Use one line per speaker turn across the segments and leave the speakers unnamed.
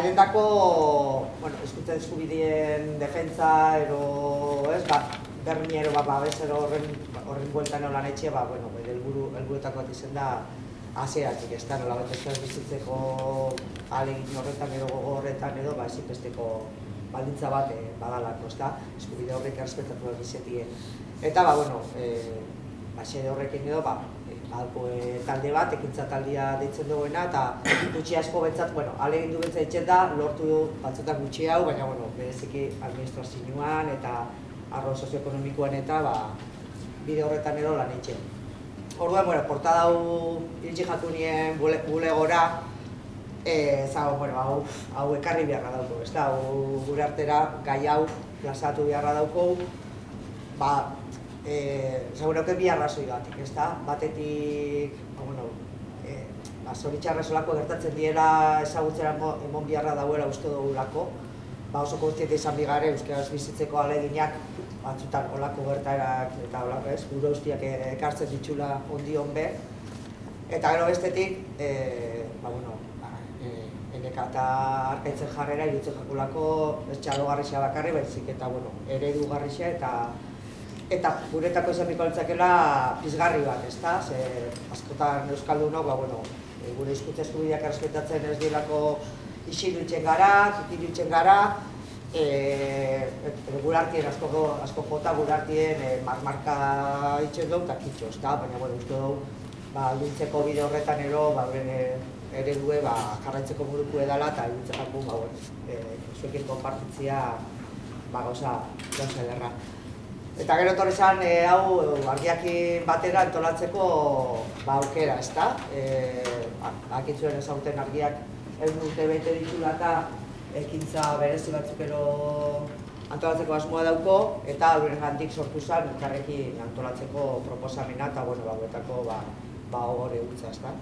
edendako, bueno, eskuntza eskubideen defentza, ero, ez, ba, berdinero, ba, babes, ero horren, horren bueltan nolan etxe, ba, bueno, bere helburu, helburuetako bat izen da, hasieratik, ez da, nola bat ez bizitzeko alegin horretan edo gogo horretan edo, ba, ezinbesteko baldintza bat e, badalako, ez da, eskubide horrek errespetatu bizetien. Eta, ba, bueno, e, ba, xede horrekin edo, ba, alko e, talde bat, ekintza taldea deitzen duguena, eta gutxi asko bentsat, bueno, alegin du bentsa ditzen da, lortu batzutan gutxi hau, baina, bueno, bereziki administrazioan eta arro sozioekonomikoan eta, ba, bide horretan edo lan etxe. Orduan, bueno, portada hau iritsi jatu nien bulegora, e, zago, bueno, hau, hau ekarri beharra dauko, ez da, hau gure artera gai hau plazatu beharra dauko, ba, eh, seguro que bi arrazoi batik, ez da? Batetik, ba, bueno, eh, ba, zoritxarra solako gertatzen diera ezagutzera emon biharra dauela uste dugulako, ba, oso konstiente izan bigare, euskaraz bizitzeko aleginak, batzutan olako gertaerak eta olako ez, gure ustiak ekartzen ditxula ondi honbe. Eta gero bestetik, eh, ba, bueno, ba, eh, eneka eta arkaitzen jarrera irutzen jakulako ez txalo garrixea bakarri, baizik eta bueno, eredu garrixea eta eta guretako esan niko pizgarri bat, ez da? Ze, askotan Euskaldunok, ba, bueno, gure izkutza eskubideak errespetatzen ez dilako isilu gara, kikilu gara, e, e, gure hartien asko, asko jota gure hartien e, marmarka itxen dugu eta kitxo, ez da? Baina, bueno, uste dugu, ba, alduntzeko bide horretan ero, ba, bere, ere due, ba, jarraitzeko buruko edala eta alduntzeko, ba, bueno, e, zuekin konpartitzia, ba, gauza, gauza ederra. Eta gero etorri zen, e, hau, argiakin batera entolatzeko ba, aukera, ez da? E, Akitzuen ezauten argiak ez dute bete ditula eta ekintza berezi batzuk ero antolatzeko asmoa dauko, eta horren gandik sortu zen, elkarrekin antolatzeko proposamena, eta bueno, bagoetako ba, ba hori gutza, ez da?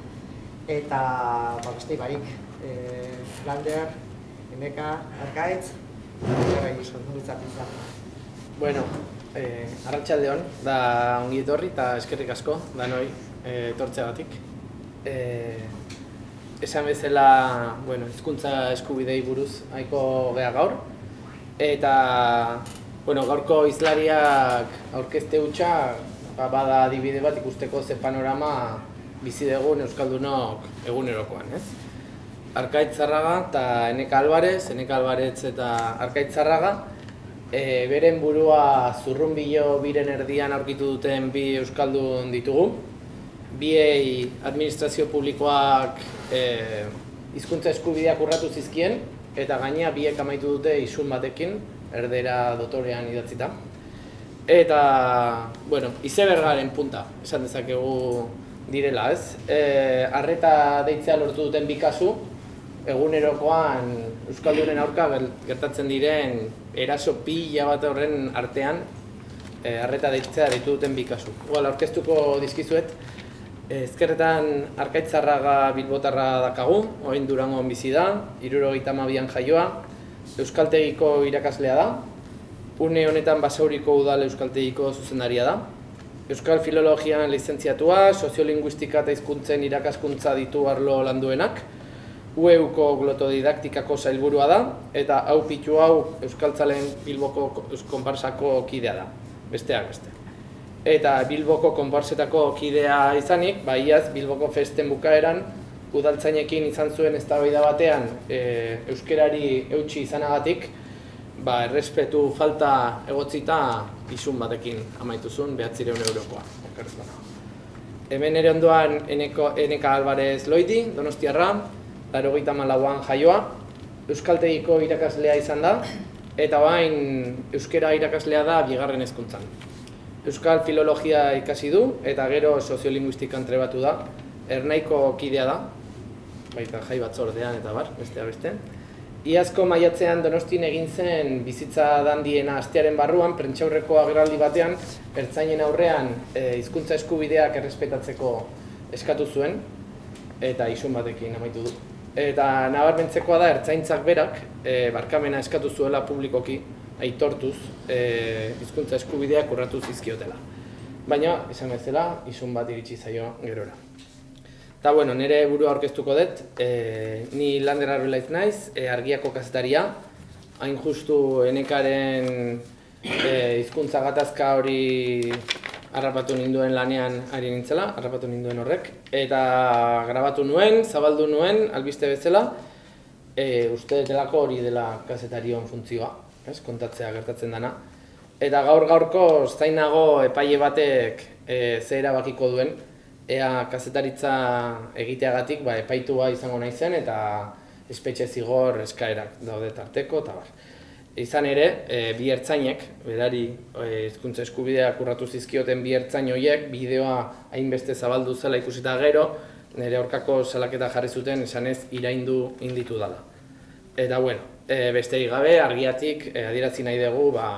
Eta, ba, beste barik, e, Lander, Eneka, Arkaitz, gara egizan, izan.
Bueno, eh, arratsalde hon, da ongi etorri eta eskerrik asko, da noi eh, etortzeagatik. Eh, esan bezala, bueno, hizkuntza eskubidei buruz haiko gea gaur. Eta, bueno, gaurko izlariak aurkezte hutsa, ba, bada adibide bat ikusteko ze panorama bizi dugun Euskaldunok egunerokoan, ez? Arkaitzarraga eta Eneka Alvarez, Eneka Alvarez eta Arkaitzarraga, e, beren burua zurrunbilo biren erdian aurkitu duten bi euskaldun ditugu. Biei administrazio publikoak e, hizkuntza eskubideak urratu zizkien eta gainea biek amaitu dute isun batekin erdera dotorean idatzita. Eta, bueno, izebergaren punta, esan dezakegu direla, ez? E, arreta deitzea lortu duten bi kasu, egunerokoan Euskaldunen aurka gertatzen diren eraso pila bat horren artean e, arreta deitzea ditu duten bi kasu. Igual, aurkeztuko dizkizuet, ezkerretan arkaitzarraga bilbotarra dakagu, oin durango bizi da, iruro mabian jaioa, Euskaltegiko irakaslea da, une honetan basauriko udal Euskaltegiko zuzendaria da, Euskal Filologian lizentziatua, soziolinguistika eta hizkuntzen irakaskuntza ditu arlo landuenak, UEUko glotodidaktikako zailburua da, eta hau pitu hau Euskaltzalen Bilboko konparsako kidea da, besteak beste. Eta Bilboko konparsetako kidea izanik, ba, iaz Bilboko festen bukaeran, udaltzainekin izan zuen eztabaida batean e, euskerari eutxi izanagatik, ba, errespetu falta egotzita isun batekin amaitu zuen behatzireun eurokoa. Hemen ere ondoan Eneka Alvarez Loidi, Donostiarra, laro malauan jaioa, Euskaltegiko irakaslea izan da, eta bain Euskera irakaslea da bigarren hezkuntzan. Euskal filologia ikasi du, eta gero soziolinguistika entrebatu da, ernaiko kidea da, baita jai batzordean eta bar, bestea beste. Iazko maiatzean donostin egin zen bizitza dandiena astearen barruan, prentxaurreko agerraldi batean, ertzainen aurrean eh, hizkuntza eskubideak errespetatzeko eskatu zuen, eta isun batekin amaitu du. Eta nabarmentzekoa da, ertzaintzak berak, e, barkamena eskatu zuela publikoki, aitortuz, e, hizkuntza eskubideak urratu zizkiotela. Baina, esan bezala, isun bat iritsi zaio gerora. Eta, bueno, nire burua aurkeztuko dut, e, ni Lander Arbelaiz naiz, e, argiako kazetaria, hain justu enekaren e, hizkuntza gatazka hori harrapatu ninduen lanean ari nintzela, harrapatu ninduen horrek, eta grabatu nuen, zabaldu nuen, albiste bezala, e, uste delako hori dela kazetarion funtzioa, ez, kontatzea gertatzen dana. Eta gaur gaurko zainago epaile batek e, ze erabakiko duen, ea kazetaritza egiteagatik ba, epaitua izango naizen eta espetxe zigor eskaerak daude tarteko eta bar. Izan ere, e, bi ertzainek, berari e, hizkuntza e, eskubideak urratu zizkioten bi ertzain horiek, bideoa hainbeste zabaldu zela ikusita gero, nire aurkako salaketa jarri zuten esanez iraindu inditu dela. Eta bueno, e, beste gabe argiatik e, adierazi nahi dugu ba,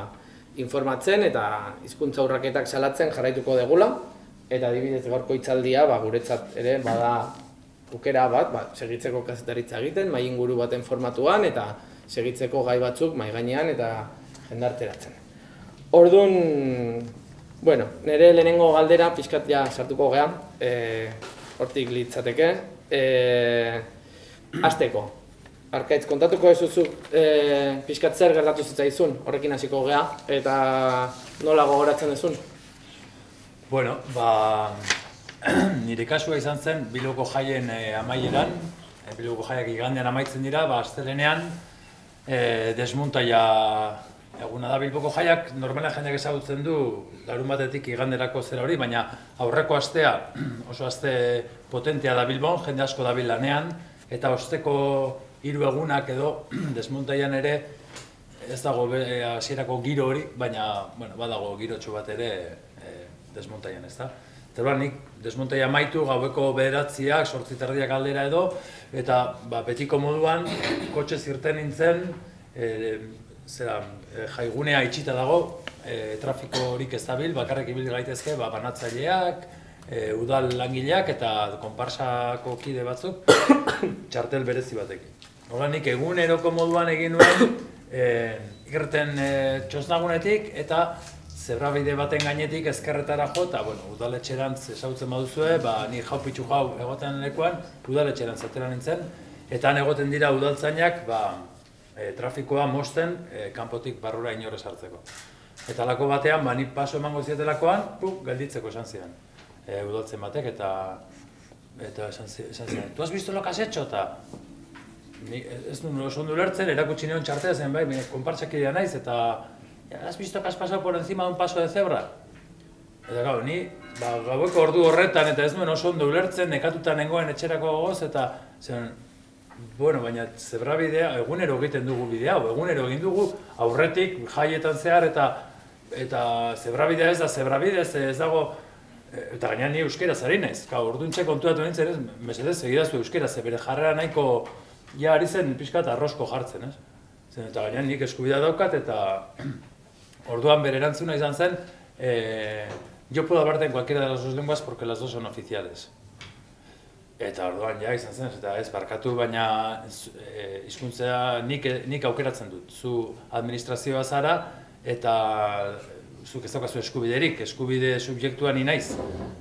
informatzen eta hizkuntza urraketak salatzen jarraituko degula, Eta adibidez gaurko hitzaldia, ba, guretzat ere bada ukera bat, ba, segitzeko kazetaritza egiten, mai inguru baten formatuan eta segitzeko gai batzuk mai gainean eta jendarteratzen. Ordun, bueno, nire lehenengo galdera pixkat ja sartuko gea, e, hortik litzateke. E, azteko, Arkaitz, kontatuko ez duzu e, pixkat zer gertatu zitzaizun, horrekin hasiko gea, eta nola gogoratzen duzun?
Bueno, ba, nire kasua izan zen biloko jaien e, amaieran, e, biloko jaiak igandean amaitzen dira, ba, astelenean e, desmuntaia eguna da bilboko jaiak, normala jendeak ezagutzen du larun batetik iganderako zera hori, baina aurreko astea oso aste potentea da bilbon, jende asko da lanean, eta osteko hiru egunak edo desmuntaian ere ez dago hasierako giro hori, baina bueno, badago girotxo bat ere desmontaian, ez da? Eta nik desmontaia maitu gaueko bederatziak, sortziterdiak aldera edo, eta ba, betiko moduan, kotxe zirten nintzen, e, zera, e, jaigunea itxita dago, e, trafiko horik ez dabil, bakarrik ibil gaitezke, ba, banatzaileak, e, udal langileak eta konparsako kide batzuk, txartel berezi batek. Hora nik eguneroko moduan egin nuen, e, irten e, txosnagunetik, eta zebrabide baten gainetik ezkerretara jo, eta bueno, udaletxerantz esautzen baduzue, ba, ni jau pitxu jau egoten lekuan, udaletxerantz atera nintzen, eta egoten dira udaltzainak ba, e, trafikoa mosten e, kanpotik barrura inorez hartzeko. Eta lako batean, ba, ni paso emango zietelakoan, puk, gelditzeko esan zidan, e, udaltzen batek, eta eta esan zidan, tu has visto lo que has hecho, eta ni, ez du oso ondo lertzen, erakutsi nion txartea zen, bai, konpartsak naiz, eta ¿Has visto que has pasado por encima de un paso de cebra? Eta gau, ni, ba, gaueko ordu horretan eta ez duen oso ondo ulertzen, nekatuta nengoen etxerako gogoz, eta zen, bueno, baina zebra bidea, egunero egiten dugu bidea, o, egunero egin dugu aurretik jaietan zehar eta eta zebra bidea ez da zebra bidea, ez, ez dago, eta gaina ni euskera zari naiz, ka, orduntxe kontuatu nintzen ez, mesedez, egidazu euskera, ze bere jarrera nahiko, ja ari zen pixka eta arrosko jartzen, ez? Zen, eta gaina nik eskubidea daukat eta Orduan bere erantzuna izan zen, eh, yo puedo hablarte en cualquiera de las dos lenguas porque las dos son oficiales. Eta orduan ja izan zen, eta ez barkatu, baina eh, hizkuntzea nik, nik aukeratzen dut. Zu administrazioa zara eta zuk ez daukazu eskubiderik, eskubide subjektua ni naiz.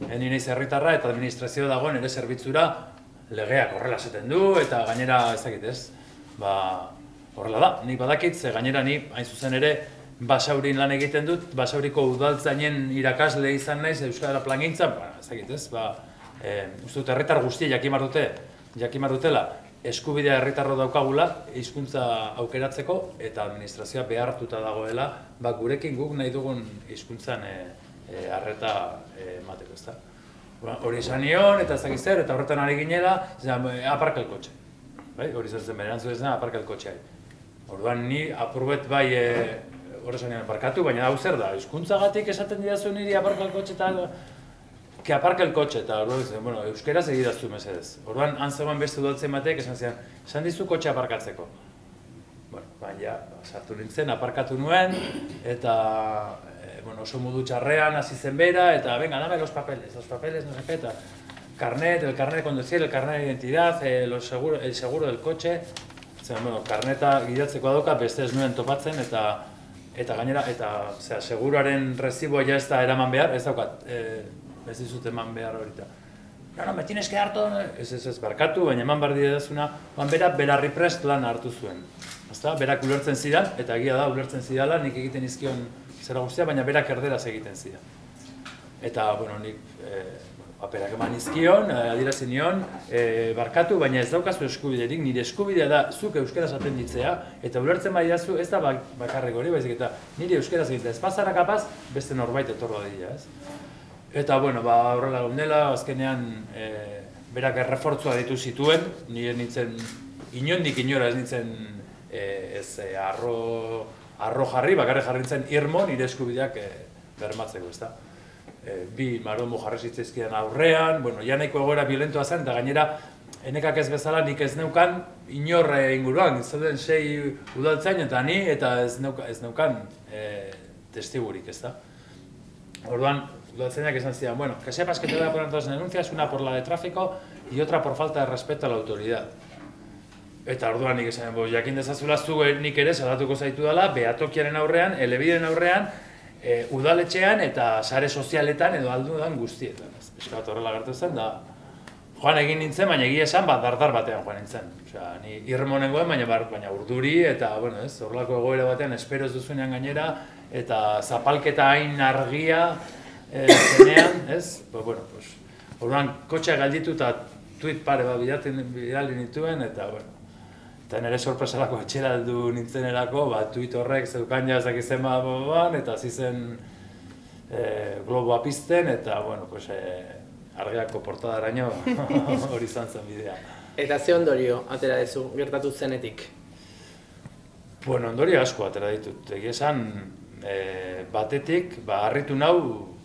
E, ni naiz herritarra eta administrazioa dagoen ere zerbitzura legeak horrela esaten du eta gainera ez dakit ez. Ba, horrela da, nik badakit, ze gainera ni hain zuzen ere basaurin lan egiten dut, basauriko udaltzainen irakasle izan naiz Euskara plangintza, ba, ezagit ez, ba, e, uste dut herritar guzti jakimar dute, jakimar dutela, eskubidea herritarro daukagula hizkuntza aukeratzeko eta administrazioa behartuta dagoela, ba, gurekin guk nahi dugun hizkuntzan e, e, arreta e, emateko, ezta. Ba, hori esan nion, eta ezagik zer, eta horretan ari ginela, zan, aparka kotxe. Bai, hori zer zen, berean zuzen, aparka kotxe. Orduan ni apurbet bai e, horre barkatu, baina hau zer da, hizkuntzagatik esaten didazu niri aparka el kotxe eta ke aparka el kotxe eta orduan zen, bueno, euskera segidaztu mesedez. Orduan han zegoen beste duatzen batek esan zian, esan dizu kotxe aparkatzeko. Bueno, baina, sartu nintzen, aparkatu nuen, eta e, bueno, oso modu txarrean hasi zen bera, eta venga, dame los papeles, los papeles, no sé eta carnet, el carnet de conducir, el carnet de identidad, eh, los seguro, el seguro del coche, zen, bueno, karneta gidatzeko dauka, beste ez nuen topatzen, eta eta gainera eta osea seguruaren reciboa ja ez da eraman behar, ez daukat, eh ez dizut eman behar horita. no, no, me tienes que dar todo, ez, ez, ez, barkatu, baina eman behar didazuna, ban bera, berarri prest lan hartu zuen. Ezta, berak ulertzen zidan, eta egia da, ulertzen zidala, nik egiten izkion zera guztia, baina berak erderaz egiten zidan. Eta, bueno, nik e, paperak eman izkion, eh, adierazi nion, e, barkatu, baina ez daukazu eskubiderik, nire eskubidea da zuk euskaraz atenditzea, eta ulertzen bai dazu, ez da bakarrik hori, baizik eta nire euskaraz egitea, ez pasara kapaz, beste norbait etorro dira, ez? Eta, bueno, ba, horrela gondela, azkenean, e, berak errefortzua ditu zituen, nire nintzen, inondik inora ez nintzen, e, ez e, arro, arro jarri, bakarrik jarri nintzen irmo, nire eskubideak e, bermatzeko, ez da? E, bi maromo jarri zitzaizkidan aurrean, bueno, ja nahiko egoera violentoa zen, eta gainera, enekak ez bezala nik ez neukan inorre inguruan, zauden sei udaltzain eta ni, eta ez, neuka, ez neukan e, testigurik, ez da. Orduan, udaltzainak esan zidan, bueno, que sepas que te voy a poner dos denuncias, una por la de tráfico y otra por falta de respeto a la autoridad. Eta orduan nik esan, bo, jakin dezazula zu nik ere salatuko zaitu dela, behatokiaren aurrean, elebiden aurrean, e, udaletxean eta sare sozialetan edo aldu dan guztietan. Eskat horrela gertu zen, da joan egin nintzen, baina egia esan bat dardar batean joan nintzen. Osea, ni irmonengoen, baina, baina urduri eta bueno, ez, horrelako egoera batean espero ez duzunean gainera eta zapalketa hain argia e, zenean, ez? Ba, bueno, pues, orduan kotxea galditu eta tuit pare bat bidali nituen eta bueno, Eta nire sorpresalako etxera aldu nintzen erako, ba, tuit horrek zeukan jazak izan bat eta zizen e, globoa pizten, eta, bueno, pues, e, argiako portadaraino hori izan zen bidea.
Eta ze ondorio atera dezu, gertatu zenetik?
Bueno, ondorio asko atera ditut. Egi esan, e, batetik, ba, harritu nau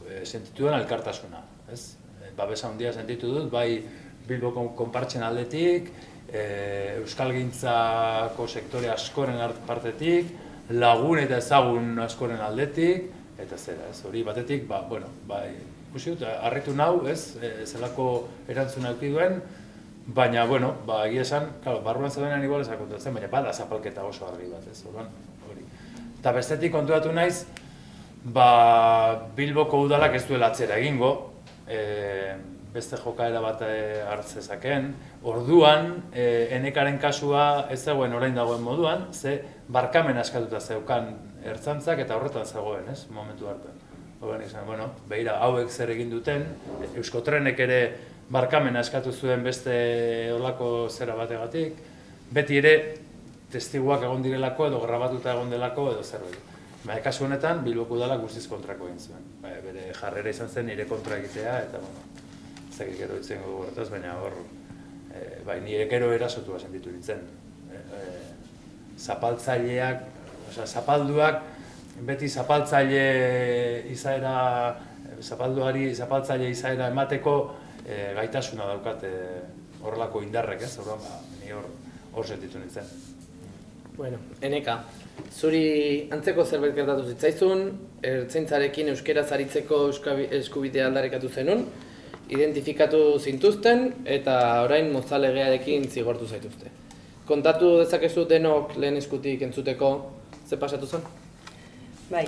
e, sentituen alkartasuna. Ez? E, ba, besa handia sentitu dut, bai Bilboko konpartzen aldetik, e, euskalgintzako sektore askoren partetik, lagun eta ezagun askoren aldetik, eta zera, ez, hori batetik, ba, bueno, bai, ikusi dut, harritu nau, ez, e, zelako erantzuna eduki duen, baina, bueno, ba, egia esan, claro, barruan zeudenean igual ezak kontatzen, baina bada zapalketa oso argi bat, ez, orban, hori. Eta bestetik kontuatu naiz, ba, Bilboko udalak ez duela atzera egingo, e, beste jokaera bat e, hartzezaken. Orduan, e, enekaren kasua ez zegoen orain dagoen moduan, ze barkamen askatuta zeukan ertzantzak eta horretan zegoen, ez, momentu hartan. Orduan izan, bueno, behira, hauek zer egin duten, Euskotrenek ere barkamen askatu zuen beste olako zera bategatik, beti ere testiguak egon direlako edo grabatuta egon delako edo zerbait. Baina kasu honetan, Bilboko dala guztiz kontrako egin zuen. Ba, bere jarrera izan zen nire kontra egitea, eta bueno, zakit gero itzen horretaz, baina hor, e, bai, nire gero erasotua sentitu nintzen. E, e, zapaltzaileak, oza, zapalduak, beti zapaltzaile izaera, zapalduari zapaltzaile izaera emateko e, gaitasuna daukate horrelako indarrek, ez? Horren, ba, ni hor, hor sentitu nintzen.
Bueno, eneka, zuri antzeko zerbait gertatu zitzaizun, ertzaintzarekin euskera zaritzeko eskubidea aldarekatu zenun, identifikatu zintuzten eta orain mozalegearekin zigortu zaituzte. Kontatu dezakezu denok lehen eskutik entzuteko ze pasatu zen?
Bai.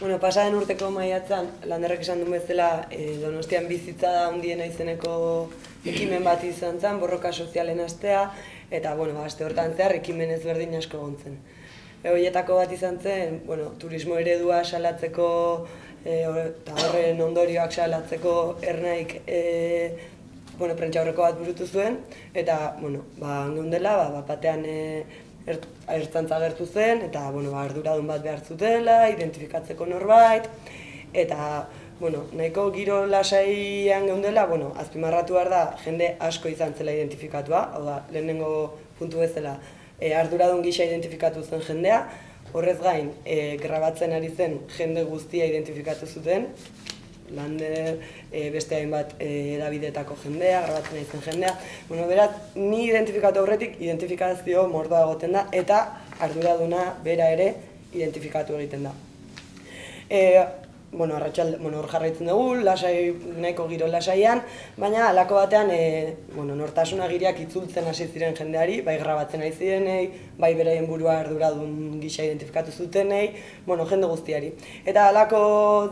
Bueno, pasaden urteko maiatzan, landerrek esan duen bezala, e, donostian bizitza da hundiena izeneko ekimen bat izan zen, borroka sozialen astea, eta, bueno, aste hortan zehar, ekimen ezberdin asko gontzen. Egoietako bat izan zen, bueno, turismo eredua salatzeko e, eta horren ondorioak salatzeko ernaik e, bueno, prentsa horreko bat burutu zuen, eta, bueno, ba, dela, ba, batean e, ertzantza gertu zen, eta, bueno, ba, arduradun bat behar zutela, identifikatzeko norbait, eta, bueno, nahiko giro lasaian geundela, bueno, azpimarratu behar da, jende asko izan zela identifikatua, hau da, lehenengo puntu bezala, e, arduradun gisa identifikatu zen jendea, Horrez gain, e, grabatzen ari zen jende guztia identifikatu zuten, lander, e, beste hainbat e, edabidetako jendea, grabatzen ari zen jendea. Bueno, beraz, ni identifikatu aurretik identifikazio mordoa egoten da, eta arduraduna bera ere identifikatu egiten da. E, bueno, arratxal, bueno, hor jarraitzen dugu, lasai, nahiko giro lasaian, baina alako batean, e, bueno, nortasuna giriak itzultzen hasi ziren jendeari, bai grabatzen ari zirenei, bai beraien burua arduradun gisa identifikatu zutenei, bueno, jende guztiari. Eta alako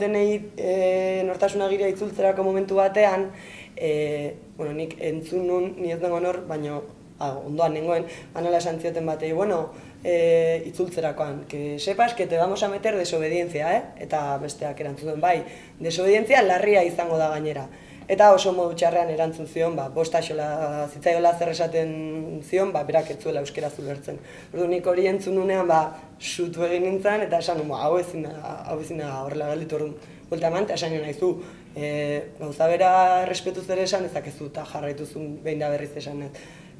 denei e, nortasuna giria itzultzerako momentu batean, e, bueno, nik entzun nun, ni ez nengoen hor, baina ah, ondoan nengoen, anala esan zioten batei, bueno, e, itzultzerakoan, que sepas que te vamos a meter desobediencia, eh? Eta besteak erantzuten bai, desobedientzia larria izango da gainera. Eta oso modu txarrean erantzun zion, ba, bosta xola zitzaiola zer esaten zion, ba, berak ez zuela euskera zulertzen. Ordu nik hori entzun nunean, ba, sutu egin nintzen, eta esan, ba, hau ezin da, hau ezin da horrela galditu orduan. Buelta eman, eta esan zu, e, gauza bera respetu zer esan, ezakezu eta jarraitu zuen behin da berriz esan.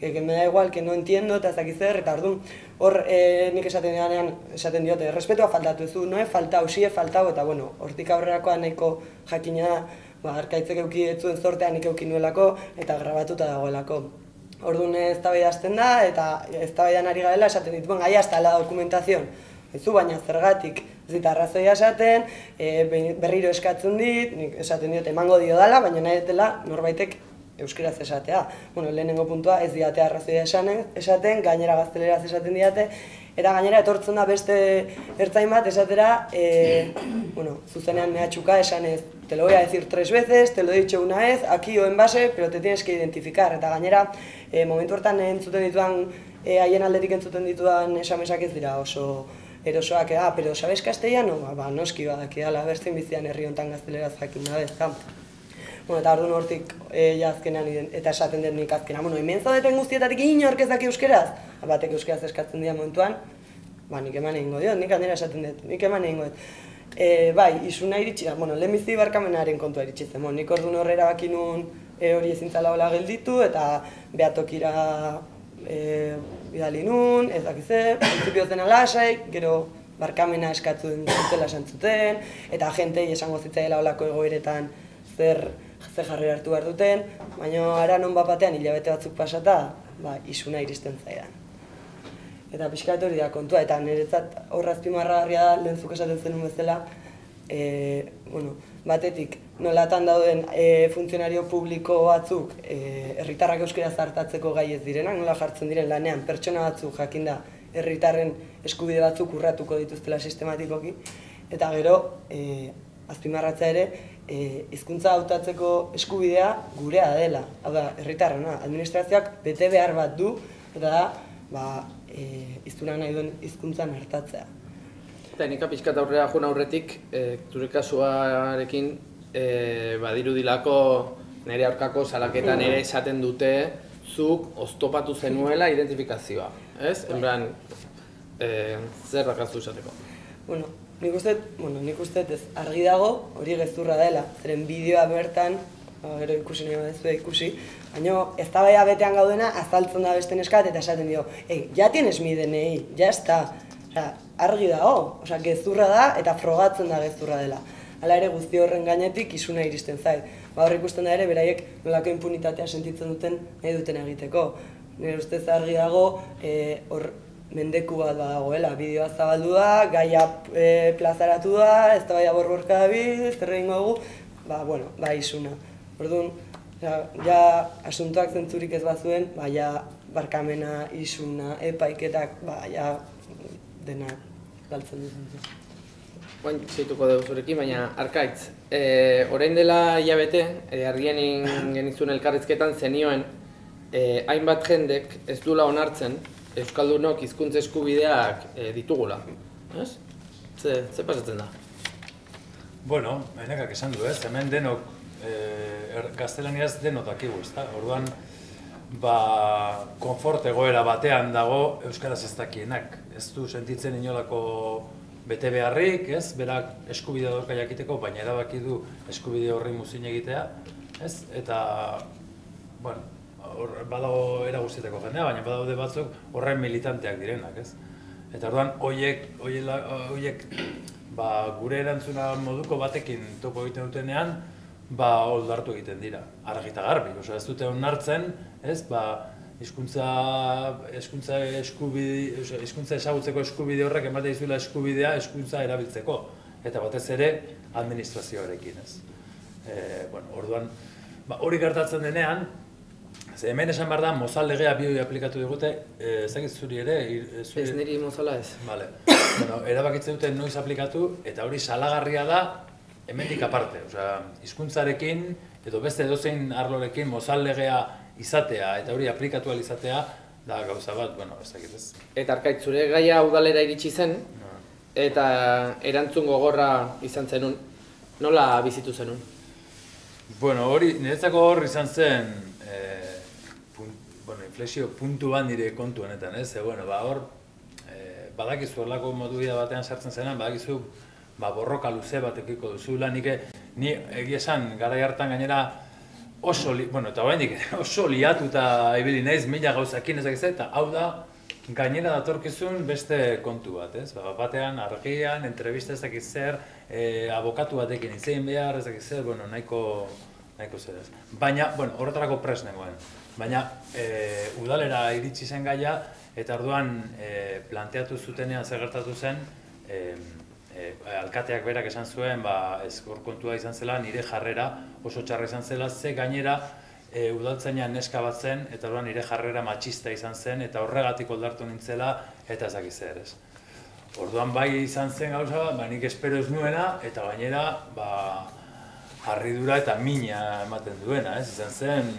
Que, que me da igual, que no entiendo, eta ezakiz zer, eta orduan, hor e, nik esaten dianean, esaten diote, respetua faltatu zu, no he faltau, si he faltau, eta bueno, hortik aurrerakoa nahiko jakina da, ba, arkaitzek euki etzuen zortean nik euki nuelako eta grabatuta dagoelako. Orduan ez da da, eta ez da ari garela esaten dituen, gai hasta la dokumentazion. Ezu baina zergatik, ez dit arrazoia esaten, e, berriro eskatzen dit, nik esaten diot emango dio dala, baina nahi dela norbaitek euskeraz esatea. Bueno, lehenengo puntua ez diate arrazoia esaten, gainera gazteleraz esaten diate, Eta gainera etortzen da beste ertzain bat esatera, e, bueno, zuzenean mehatxuka esan ez, te lo voy a decir tres veces, te lo he dicho una vez, aquí o en base, pero te tienes que identificar. Eta gainera, e, momentu hortan entzuten dituan, e, haien aldetik entzuten dituan esamesak ez dira oso erosoak, ah, pero sabes castellano? Ba, noski badaki dala, bertzen bizian herri hontan gazteleraz jakin da, Bueno, eta orduan hortik e, jazkenean eta esaten den nik azkena. Bueno, hemen zaudeten guztietatik inork ez daki euskeraz? Batek euskeraz eskatzen dira momentuan, ba, nik eman egingo diot, nik handera esaten dut, nik eman egingo dut. E, bai, isuna iritsi bueno, lehenbizi barkamenaren kontua iritsi zen, bueno, nik orduan horrera baki nun e, hori ezintzala hola gelditu, eta behatokira e, bidali nun, ez dakize, prinsipio zen alasai, gero barkamena eskatu zutela santzuten, eta jentei esango zitzaela olako egoeretan zer ze jarri hartu behar duten, baina ara non bat batean hilabete batzuk pasata, ba, isuna iristen zaidan. Eta pixka hori da kontua, eta niretzat horra azpimarra da, lehen zuk esaten zenun bezala, e, bueno, batetik, nolatan dauden e, funtzionario publiko batzuk e, herritarrak euskera zartatzeko gai ez direnak, nola jartzen diren lanean, pertsona batzuk jakinda herritarren eskubide batzuk urratuko dituztela sistematikoki, eta gero, e, azpimarratza ere, e, hizkuntza hautatzeko eskubidea gurea dela. Hau da, herritarrena, administrazioak bete behar bat du, eta da, ba, e, iztuna nahi duen hizkuntzan hartatzea.
Eta nik apiskat aurrera joan aurretik, e, zure kasuarekin, e, badiru dilako nire aurkako salaketan ere esaten dute zuk oztopatu zenuela identifikazioa, ez? Enbran, e, zer rakazu esateko?
Bueno, Nik uste, bueno, nik uste ez argi dago hori gezurra dela, zeren bideoa bertan, ba, gero ikusi nahi badezu ikusi, baina ez da betean gaudena, azaltzen da beste neskat eta esaten dio, ei, ja tienes mi DNI, ja ez da, argi dago, osea, gezurra da eta frogatzen da gezurra dela. Hala ere guzti horren gainetik isuna iristen zait. Ba hor ikusten da ere, beraiek nolako impunitatea sentitzen duten nahi duten egiteko. Nire ustez argi dago, e, hor mendeku bat badagoela, bideoa zabaldu da, gaia e, plazaratu da, ez da baia borborka da biz, zer dugu, ba, bueno, ba, isuna. Orduan, ja, ja asuntoak zentzurik ez bazuen, ba, ja, barkamena, isuna, epaiketak, ba, ja, dena galtzen dut.
Oain zeituko dugu zurekin, baina arkaitz, e, orain dela hilabete, e, argienin genizun elkarrizketan zenioen, e, hainbat jendek ez dula onartzen, Euskaldunok hizkuntza eskubideak e, ditugula. Ez? Ze, ze pasatzen da?
Bueno, enekak esan du ez, hemen denok e, er, gaztelaniaz denok dakigu, ez da? Orduan, ba, konfort egoera batean dago Euskaraz ez dakienak. Ez du sentitzen inolako bete beharrik, ez? Berak eskubide dorka jakiteko, baina erabaki du eskubide horri muzin egitea, ez? Eta, bueno, hor badago era guztietako jendea, baina badaude batzuk horren militanteak direnak, ez? Eta orduan hoiek hoiek ba, gure erantzuna moduko batekin topo egiten dutenean, ba oldartu egiten dira. Argita garbi, osea ez dute onartzen, ez? Ba, hizkuntza hizkuntza eskubide, hizkuntza ezagutzeko eskubide horrek emate dizuela eskubidea hizkuntza erabiltzeko eta batez ere administrazioarekin, ez? Eh, bueno, orduan ba, hori gertatzen denean, Ze hemen esan behar da, mozal legea bioi aplikatu digute, eh, ez zuri ere?
E, zuri... Ez niri mozala ez.
Vale. bueno, erabakitzen dute noiz aplikatu, eta hori salagarria da hemendik aparte. Osea, hizkuntzarekin edo beste edozein arlorekin mozallegea izatea eta hori aplikatu izatea da gauza bat, bueno, ez dakit ez.
Eta arkaitz, zure gaia udalera iritsi zen, eta erantzun gogorra izan zenun, nola bizitu zenun?
Bueno, hori niretzako hor izan zen e, pun, bueno, inflexio puntu bat nire kontu honetan, ez? E, bueno, ba, hor e, badakizu horlako modu batean sartzen zenan, badakizu ba, borroka luze batekiko duzula, nik ni egia esan garai hartan gainera oso, li, bueno, eta oraindik oso liatuta ibili naiz mila gauzakin ezak eta hau da gainera datorkizun beste kontu bat, ez? Ba, batean argian, entrevista ezak zer, e, abokatu batekin itzein behar, ezak zer, bueno, nahiko nahiko zer ez. Baina, bueno, horretarako pres nengoen. Baina, e, udalera iritsi zen gaia, eta orduan e, planteatu zutenean zer gertatu zen, e, e, alkateak berak esan zuen, ba, ez kontua izan zela, nire jarrera oso txarra izan zela, ze gainera e, udaltzainan neska bat zen, eta orduan nire jarrera matxista izan zen, eta horregatik oldartu nintzela, eta ez dakiz zer, ez. Orduan bai izan zen gauza, ba, nik espero ez nuena, eta gainera, ba, harridura eta mina ematen duena, ez? Izan zen,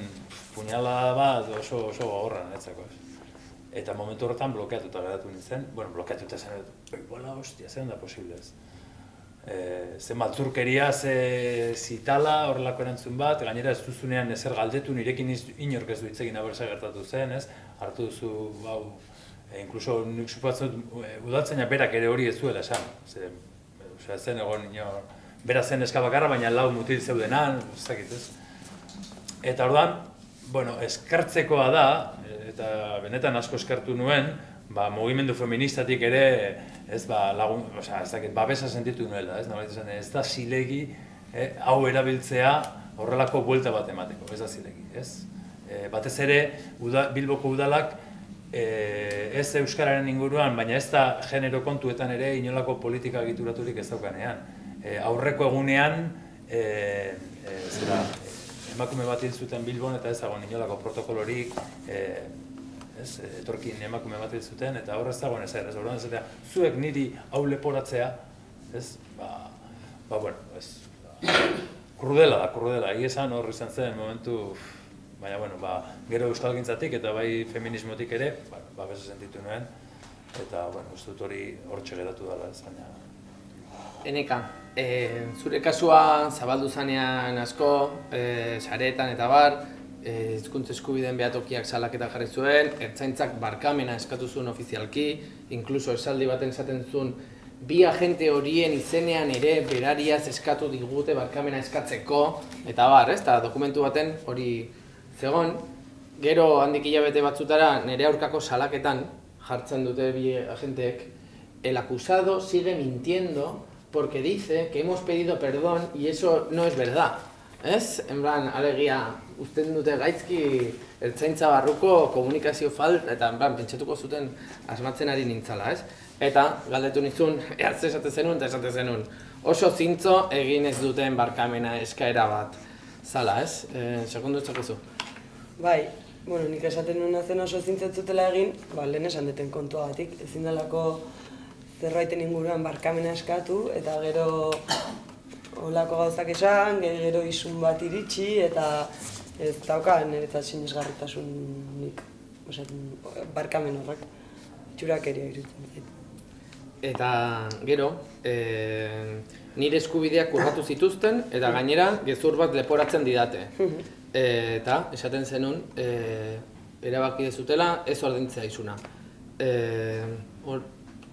puñala bat oso, oso gogorra, netzako, eta momentu horretan blokeatuta geratu nintzen, bueno, blokeatuta zen, bola, hostia, zer da posible ez. E, ze maltzurkeria, ze zitala, horrelako erantzun bat, gainera ez duzunean ezer galdetu, nirekin inork ez du itzegin abertza gertatu zen, ez? Hartu duzu, bau, e, inkluso nik supatzen e, udaltzaina berak ere hori ez duela esan. Ze, osea, zen egon nio, bera zen eskabakarra, baina lau mutil zeudenan, ez dakit, ez? Eta orduan, bueno, eskartzekoa da, eta benetan asko eskartu nuen, ba, mugimendu feministatik ere, ez ba, lagun, osea, ez dakit, babesa sentitu nuela, ez, nabait esan, ez da zilegi, eh, hau erabiltzea horrelako buelta bat emateko, ez da zilegi, ez? E, batez ere, uda, Bilboko udalak, e, ez Euskararen inguruan, baina ez da genero kontuetan ere inolako politika egituraturik ez daukanean. E, aurreko egunean, e, e, zera, emakume bat hil zuten Bilbon eta ez dagoen inolako protokolorik, e, ez, etorkin emakume bat hil zuten eta horrez dagoen ez ez orduan ez zuek niri hau leporatzea, ez, ba, ba bueno, ez, ba, krudela da, krudela, egi esan hor izan zen momentu, baina, bueno, ba, gero euskal gintzatik eta bai feminismotik ere, ba, ba sentitu nuen, eta, bueno, ez dut hori hortxe geratu dela, ez, baina,
Eneka, e, zure kasua zabaldu zanean asko, e, saretan eta bar, e, eskubideen behatokiak salaketa jarri zuen, ertzaintzak barkamena eskatu zuen ofizialki, inkluso esaldi baten esaten zuen, bi agente horien izenean ere berariaz eskatu digute barkamena eskatzeko, eta bar, ez, eta dokumentu baten hori zegon, gero handik hilabete batzutara nire aurkako salaketan jartzen dute bi agenteek, el acusado sigue mintiendo porque dice que hemos pedido perdón y eso no es verdad. Ez? En plan, alegia, usten dute gaizki ertzaintza barruko komunikazio falt, eta en plan, pentsatuko zuten asmatzen ari nintzala, ez? Eta, galdetu nizun, ehatz esate zenun eta esate zenun. Oso zintzo egin ez duten barkamena eskaera bat. Zala, ez? E, sekundu txakezu.
Bai, bueno, nik esaten nuen zen oso zintzatzutela egin, ba, lehen esan deten kontuagatik, ezin dalako zerbaiten inguruan barkamena eskatu, eta gero olako gauzak esan, gero isun bat iritsi, eta ez dauka niretzat sinesgarritasunik, barkamen horrek, txurak ere irutzen
Eta gero, e, nire eskubideak urratu zituzten, eta gainera gezur bat leporatzen didate. E, eta, esaten zenun, e, erabaki dezutela ez ordintzea izuna. E,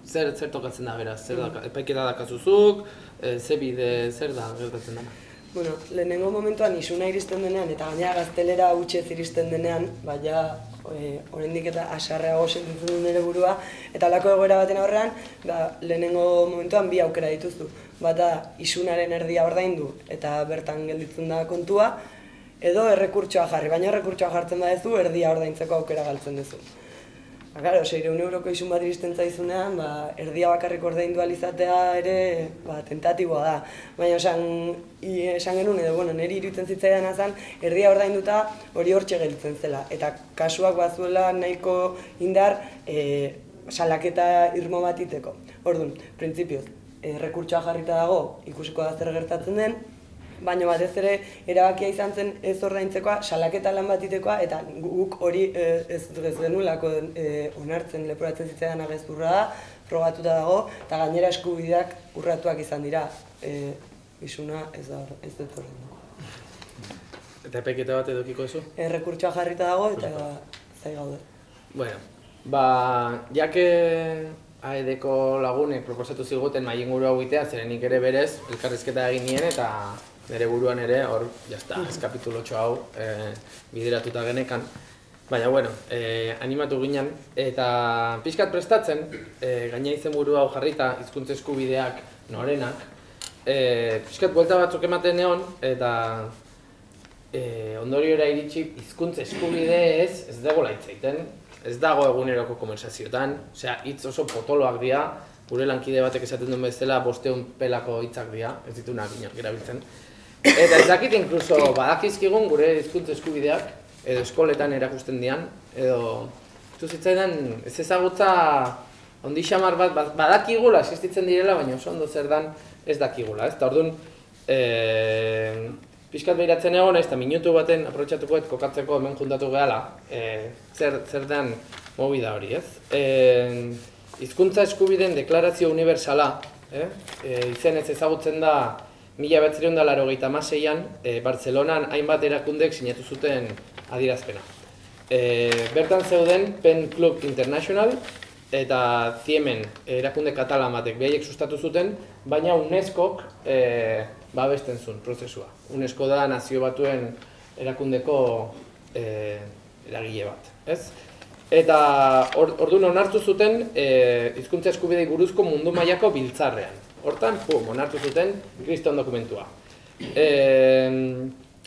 zer zer tokatzen da beraz, zer da, mm. epaiketa dakazuzuk, e, ze bide, zer da gertatzen da?
Bueno, lehenengo momentuan isuna iristen denean eta gainera gaztelera utxez iristen denean, baina e, oraindik eta asarreago sentitzen du nire burua eta alako egoera baten aurrean, ba, lehenengo momentuan bi aukera dituzu. Bata isunaren erdia ordaindu eta bertan gelditzen da kontua, edo errekurtsoa jarri, baina errekurtsoa jartzen da duzu, erdia ordaintzeko aukera galtzen duzu. Ba, claro, seireun euroko isun bat iristen zaizunean, ba, erdia bakarrik ordaindu izatea ere ba, tentatiboa da. Baina esan, esan genuen edo, bueno, niri irutzen zitzaidan azan, erdia ordainduta hori hortxe gelditzen zela. Eta kasuak bazuela nahiko indar e, salaketa irmo bat iteko. Orduan, printzipioz, e, rekurtsoa jarrita dago ikusiko da zer gertatzen den, baina batez ere erabakia izan zen ez ordaintzekoa, salaketa lan bat itekoa, eta guk hori e, ez, ez genuelako e, onartzen leporatzen zitzaidan agezurra da, frogatuta dago, eta gainera eskubideak urratuak izan dira. E, isuna ez da ez dut horren
Eta epeketa bat edukiko zu?
Errekurtsoa jarrita dago eta zai gaude.
Bueno, ba, jake aedeko lagunek proposatu ziguten maien guru hau itea, zeren nik ere berez, elkarrizketa egin nien eta nire buruan ere, hor, jazta, ez kapitulotxo hau e, bideratuta genekan. Baina, bueno, e, animatu ginen, eta pixkat prestatzen, e, gaina izen buru hau jarrita, hizkuntza eskubideak norenak, e, pixkat buelta batzuk ematen neon, eta e, ondoriora iritsi hizkuntza eskubide ez, ez dago laitzaiten, ez dago eguneroko konversazioetan, osea, hitz oso potoloak dira, gure lankide batek esaten duen bezala bosteun pelako hitzak dira, ez ditu nahi erabiltzen. Eta ez dakit inkluso badakizkigun gure hizkuntza eskubideak, edo eskoletan erakusten dian, edo zu zitzaidan ez ezagutza ondi xamar bat badakigula existitzen direla, baina oso ondo zer dan ez dakigula, ez? Eta orduan, e, pixkat behiratzen egon, ez da minutu baten aprotxatuko ez kokatzeko hemen juntatu gehala, e, zer, zer den mobida hori, ez? E, izkuntza eskubideen deklarazio universala, eh? e, izen ez ezagutzen da mila betzerion da laro gehieta maseian, e, Bartzelonan hainbat erakundek sinatu zuten adirazpena. E, bertan zeuden Pen Club International eta Ziemen erakunde katalan batek behaiek sustatu zuten, baina UNESCOk e, babesten zuen prozesua. UNESCO da nazio batuen erakundeko e, eragile bat, ez? Eta orduan onartu zuten e, hizkuntza eskubidei buruzko mundu mailako biltzarrean. Hortan, pum, onartu zuten kriston dokumentua. E,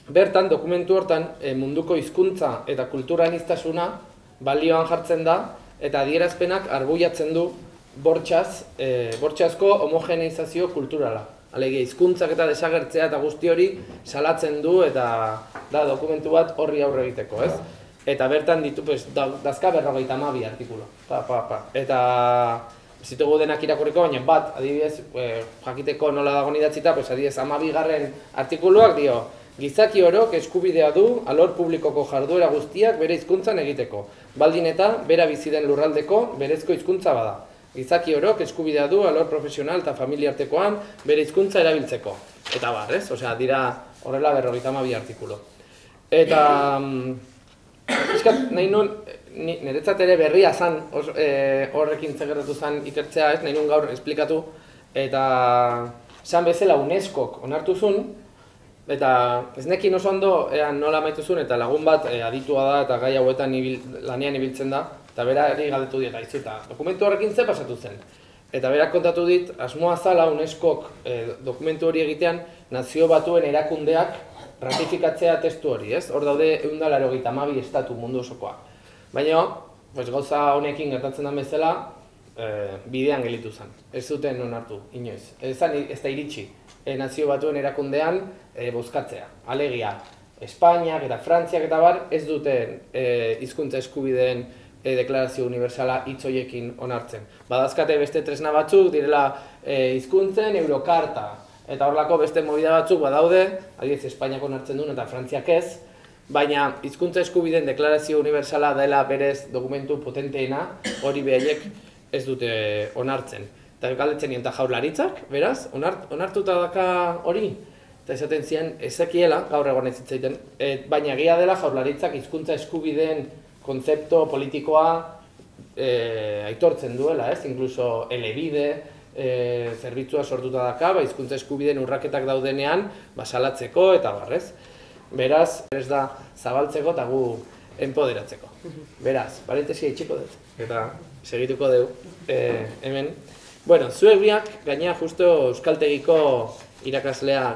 bertan, dokumentu hortan, e, munduko hizkuntza eta kultura aniztasuna balioan jartzen da, eta adierazpenak arbuiatzen du bortxaz, e, bortxazko homogeneizazio kulturala alegia hizkuntzak eta desagertzea eta guzti hori salatzen du eta da dokumentu bat horri aurre egiteko, ez? Eta bertan ditu, pues, da, dazka berrogeita amabi artikulo. Pa, pa, pa. Eta zitugu denak irakurriko, baina bat, adibidez, e, jakiteko nola dago nidatzita, pues, adibidez, amabi garren artikuluak dio, Gizaki orok eskubidea du alor publikoko jarduera guztiak bere hizkuntzan egiteko. Baldin eta bera bizi den lurraldeko berezko hizkuntza bada. Gizaki orok eskubidea du alor profesional eta familiartekoan bere hizkuntza erabiltzeko. Eta bar, ez? Osea, dira horrela berrogeita bi artikulu. Eta... Eskat, mm, nahi nun, niretzat ere berria zan e, horrekin zegerratu zan ikertzea, ez? Nahi gaur esplikatu. Eta... Zan bezala UNESCOk onartu zuen, eta ez nekin oso ondo ea, nola maitu zuen, eta lagun bat e, aditua da eta gai hauetan ibil, lanean ibiltzen da, Eta bera eri galdetu dira, eta dokumentu horrekin ze pasatu zen. Eta berak kontatu dit, asmoa zala UNESCOk e, dokumentu hori egitean nazio batuen erakundeak ratifikatzea testu hori, ez? Hor daude eundalaro gita mabi estatu mundu osokoa. Baina, pues, gauza honekin gertatzen da bezala, e, bidean gelitu zen. Ez zuten onartu, inoiz. Ez, zan, ez da iritsi, e, nazio batuen erakundean e, bozkatzea. Alegia, Espainiak eta Frantziak eta bar ez duten e, hizkuntza eskubideen e, deklarazio universala hitzoiekin onartzen. Badazkate beste tresna batzuk direla e, hizkuntzen eurokarta eta horlako beste movida batzuk badaude, adiez Espainiak onartzen duen eta Frantziak ez, baina hizkuntza eskubideen deklarazio universala dela berez dokumentu potenteena hori behaiek ez dute onartzen. Eta galdetzen nien, eta jaurlaritzak, beraz, onart, onartuta daka hori? Eta esaten ziren, ezekiela, gaur egon ez zitzaiten, e, baina gila dela jaurlaritzak hizkuntza eskubideen kontzepto politikoa e, aitortzen duela, ez? Inkluso elebide, e, zerbitzua sortuta daka, ba, izkuntza eskubideen urraketak daudenean, ba, salatzeko eta barrez. Beraz, ez da zabaltzeko eta gu enpoderatzeko. Beraz, barentesia itxiko dut, eta segituko dugu e, hemen. Bueno, zuek biak, gaina justo Euskaltegiko irakaslea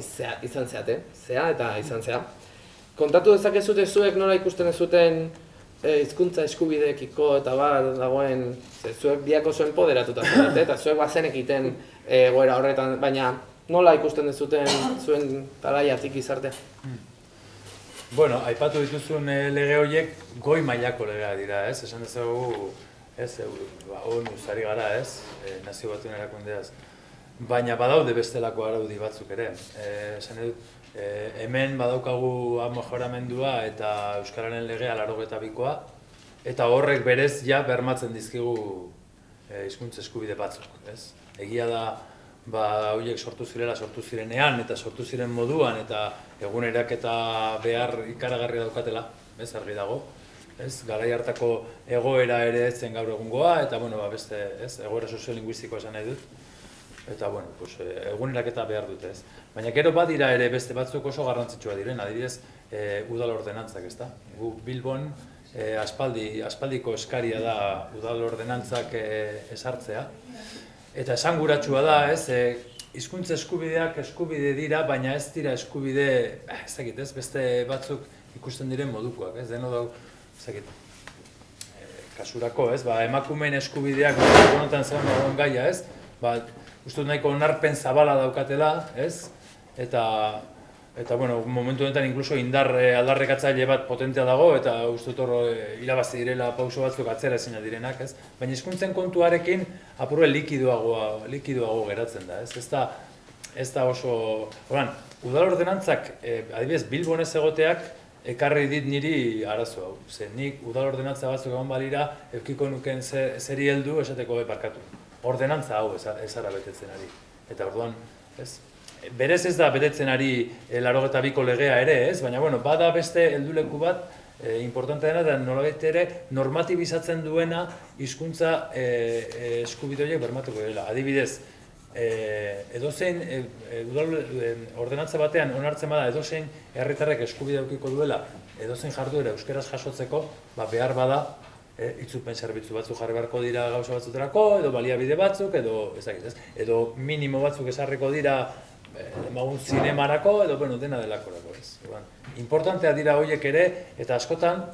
zea, izan zeate, zea eta izan zea. Kontatu dezakezute zuek nola ikusten ez zuten eh, hizkuntza eskubideekiko eta bar dagoen ze, zuek biako zuen poderatuta zarete eta zuek bazen egiten eh, egoera horretan, baina nola ikusten ez zuten zuen talaiatik izartea?
Bueno, aipatu dituzun eh, lege horiek goi mailako legea dira, ez? Esan dezagu, ez, ba, on, usari gara, ez? nazio batuen erakundeaz. baina badaude bestelako araudi batzuk ere. E, esan dut, e, hemen badaukagu amojoramendua eta Euskararen legea laro bikoa, eta horrek berez ja bermatzen dizkigu e, hizkuntza eskubide batzuk. Ez? Egia da, ba, horiek sortu zirela, sortu zirenean, eta sortu ziren moduan, eta egunerak eta behar ikaragarri daukatela, ez, argi dago. Ez, garai hartako egoera ere ez zen gaur egungoa, eta bueno, ba, beste, ez, egoera soziolinguistikoa esan nahi dut eta bueno, pues, eh, eguneraketa behar dute ez. Baina gero badira ere beste batzuk oso garrantzitsua diren, adibidez, e, udal ordenantzak, ezta? Gu Bilbon e, aspaldi, aspaldiko eskaria da udal ordenantzak e, esartzea. Eta esanguratsua da, ez, e, hizkuntza eskubideak eskubide dira, baina ez dira eskubide, eh, ez dakit, ez, beste batzuk ikusten diren modukoak, ez, deno dau, ez dakit, kasurako, ez, ba, emakumeen eskubideak, honetan zegoen gaia, ez, ba, uste nahiko onarpen zabala daukatela, ez? Eta, eta bueno, momentu honetan inkluso indar e, aldarrekatzaile bat potentea dago, eta uste dut e, irabazi direla pauso batzuk atzera ezina direnak, ez? Baina hizkuntzen kontuarekin apurre likidoago, likidoago geratzen da, ez? Ez da, ez da oso... Horan, udal ordenantzak, e, adibidez, Bilbon ez egoteak, ekarri dit niri arazo hau. Ze nik udal ordenantza batzuk egon balira, eukiko nuken zeri heldu esateko beparkatu ordenantza hau ez ara betetzen ari. Eta orduan, ez? Berez ez da betetzen ari e, larogeta biko legea ere, ez? Baina, bueno, bada beste helduleku bat, e, importante dena, da nolabait ere normatibizatzen duena hizkuntza e, e, eskubidoiek bermatuko dela. Adibidez, e, edozein, e, e, ordenantza batean onartzen bada edozein herritarrek eskubide aukiko duela, edozein jarduera euskeraz jasotzeko, ba, behar bada e, itzupen zerbitzu batzuk jarri beharko dira gauza batzuterako, edo baliabide batzuk, edo ez dakit, ez? Edo minimo batzuk esarriko dira magun zinemarako, edo bueno, dena delakorako, ez? Eban, importantea dira horiek ere, eta askotan,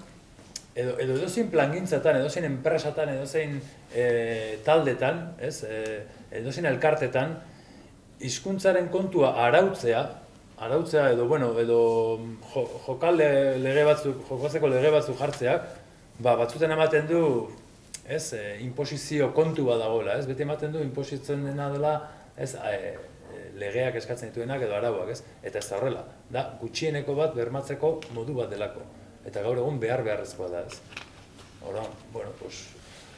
edo, edo edozein plangintzatan, edozein enpresatan, edozein e, taldetan, ez? E, edozein elkartetan, hizkuntzaren kontua arautzea, arautzea edo bueno, edo jo, jokal lege batzuk, jokatzeko lege batzuk jartzeak, ba, batzuten ematen du, ez, e, imposizio kontu bat dagoela, ez, beti ematen du impositzen dena dela, ez, e, legeak eskatzen dituenak edo arauak, ez, eta ez da horrela, da, gutxieneko bat bermatzeko modu bat delako, eta gaur egun behar beharrezkoa da, ez. Hora, bueno, pues,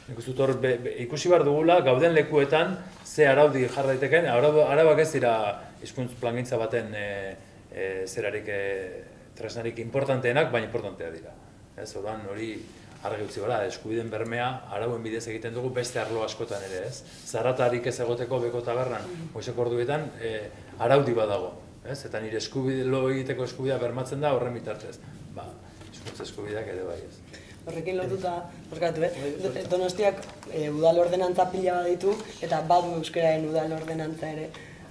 nik uste hor, ikusi behar dugula, gauden lekuetan, ze araudi jar daiteken, arauak ez dira hizkuntz plangintza baten e, e, zerarik e, tresnarik importanteenak, baina importantea dira. Ez, oran, hori, argi utzi gara, eskubiden bermea arauen bidez egiten dugu beste arlo askotan ere, ez? Zaratarik ez egoteko beko tabernan, moizek orduetan, e, araudi badago, ez? Eta nire eskubide lo egiteko eskubidea bermatzen da horren bitartez. Ba, eskuntza eskubideak ere bai, ez?
Horrekin lotuta, oskatu, eh? Donostiak e, udal ordenantza pila baditu, eta badu euskararen udal ordenantza ere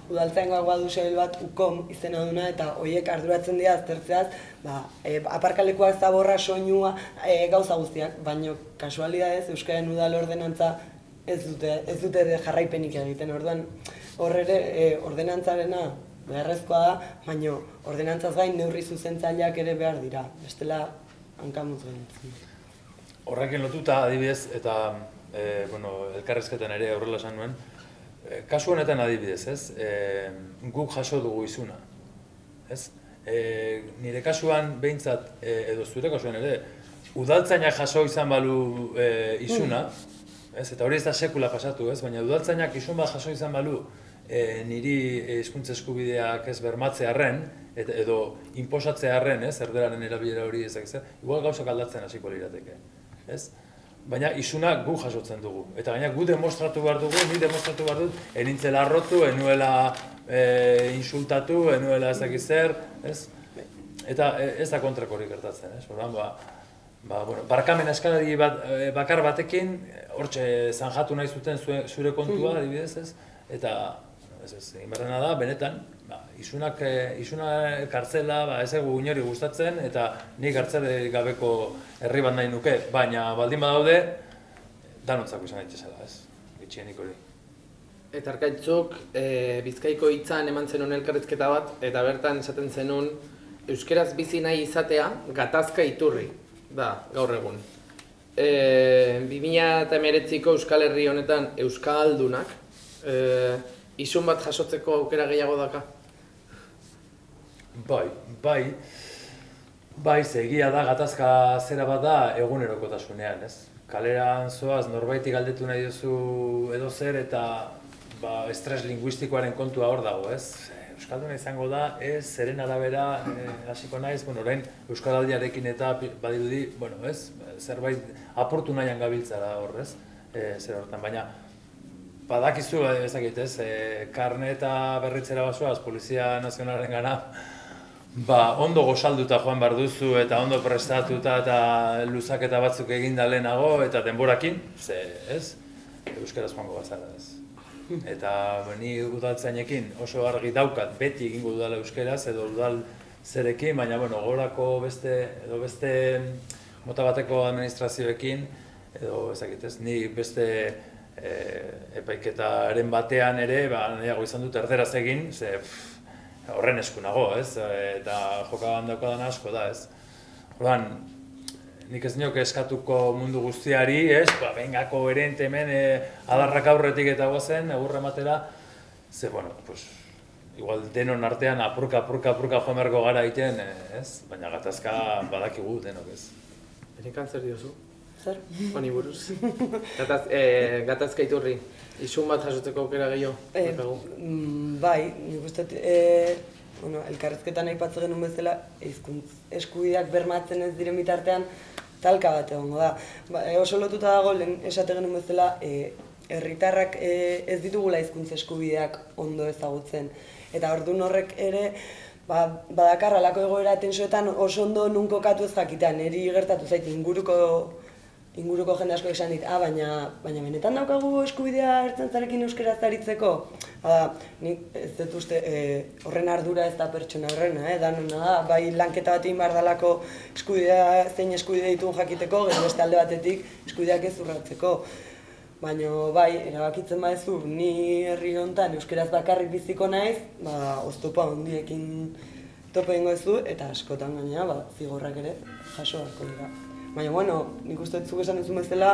udaltzaingoak badu sebil bat ukom izena duna eta hoiek arduratzen dira aztertzeaz, ba, e, aparkalekuak zaborra soinua e, gauza guztiak, baino kasualidadez Euskaren udal ordenantza ez dute ez dute jarraipenik egiten. Orduan hor ere e, ordenantzarena beharrezkoa da, baino ordenantzaz gain neurri zuzentzaileak ere behar dira. Bestela hankamuz gain.
Horrekin lotuta adibidez eta e, bueno, elkarrezketan ere horrela esan nuen, kasu honetan adibidez, ez? E, guk jaso dugu izuna. Ez? E, nire kasuan behintzat, e, edo zure kasuan ere, udaltzainak jaso izan balu e, izuna, ez? Eta hori ez da sekula pasatu, ez? Baina udaltzainak izun bat jaso izan balu e, niri hizkuntza eskubideak ez bermatze harren, edo inposatze harren, ez? Erderaren erabilera hori ezak ez, igual gauzak aldatzen hasiko lirateke, ez? Baina isuna gu jasotzen dugu. Eta gaina gu demostratu behar dugu, ni demostratu behar dut, enintzela arrotu, enuela e, insultatu, enuela ezak zer, ez? Eta e, ez da kontrakorik gertatzen, ez? Ordan, ba, ba, bueno, barkamen eskalari bat, e, bakar batekin, hortxe zanjatu nahi zuten zure kontua, adibidez, ez? Eta, ez ez, da, benetan, ba, isunak, e, isuna kartzela, ba, ez egu inori gustatzen, eta ni kartzele gabeko herri bat nahi nuke, baina baldin badaude, danontzako izan daitezela, ez, bitxienik hori.
Eta arkaitzuk, e, bizkaiko hitzan eman zenun elkarrezketa bat, eta bertan esaten zenun, euskeraz bizi nahi izatea, gatazka iturri, da, gaur egun. E, 2008ko Euskal Herri honetan Euskaldunak, e, izun bat jasotzeko aukera gehiago daka?
Bai, bai, bai, egia da, gatazka zera bat da egunerokotasunean, ez? Kaleran zoaz, norbaiti galdetu nahi duzu edo zer eta ba, estres linguistikoaren kontua hor dago, ez? Euskalduna izango da, ez, zeren arabera, eh, hasiko naiz, bueno, orain Euskaraldiarekin eta badirudi, bueno, ez, zerbait aportu nahian gabiltzara hor, ez? E, zer hortan, baina badakizu, ezakit, ez, e, karne eta berritzera basoaz, Polizia Nazionalaren gana, Ba, ondo gozalduta joan behar duzu eta ondo prestatuta eta luzaketa batzuk egin da lehenago eta denborakin, ze, ez? Euskaraz joango bazara, ez? Eta ni udaltzainekin oso argi daukat beti egingo dudala euskeraz edo udal zerekin, baina bueno, gorako beste edo beste mota bateko administrazioekin edo ezakit ni beste e, epaiketaren batean ere, ba, nahiago izan dut erderaz egin, ze, horren esku nago, ez? Eta joka handako dana asko da, ez? Orduan, nik ez nioke eskatuko mundu guztiari, ez? Ba, venga, koherente hemen e, adarrak aurretik eta gozen, egurra ematera, ze, bueno, pues, igual denon artean apurka, apurka, apurka joan gara egiten, eh, ez? Baina gatazka badakigu denok, ez?
Erikan zer diozu?
Zer?
Honi buruz. Gataz, e, gatazka iturri, izun bat jasotzeko aukera gehiago?
E, mm, bai, nik uste, e, bueno, elkarrezketan aipatzen genuen bezala, hizkuntz eskubideak bermatzen ez diren bitartean, talka bat egongo da. Ba, e, oso lotuta dago, lehen esate genuen bezala, e, herritarrak e, ez ditugula hizkuntz eskubideak ondo ezagutzen. Eta ordu horrek ere, ba, badakar alako egoera tensoetan oso ondo nunko katu ez jakitan, eri gertatu zait inguruko inguruko jende asko esan dit, ah, baina, baina benetan daukagu eskubidea ertzantzarekin euskera zaritzeko? Ba, nik ez dut uste e, horren ardura ez da pertsona horrena, eh? da da, bai lanketa bat egin dalako eskubidea, zein eskubidea ditu jakiteko, gero beste alde batetik eskubideak ez urratzeko. Baina bai, erabakitzen badezu, ni herri honetan euskeraz bakarrik biziko naiz, ba, oztopa hondiekin topo ingo eta askotan gaina, ba, zigorrak ere jaso harko dira. Baina, bueno, nik uste dut esan duzu bezala,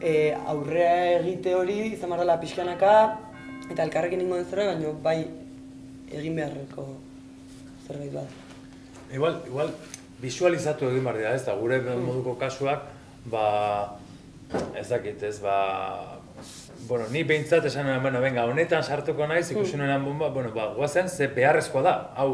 e, aurrea egite hori izan behar dela pixkanaka, eta elkarrekin ingo den zerbait, baina bai egin beharreko zerbait bat.
Igual, igual, visualizatu egin behar dira, ez da, gure mm. moduko kasuak, ba, ez dakit, ez, ba, bueno, ni behintzat esan nuen, bueno, venga, honetan sartuko naiz, mm. ikusi nuen bomba, bueno, ba, guazen, ze beharrezkoa da, hau,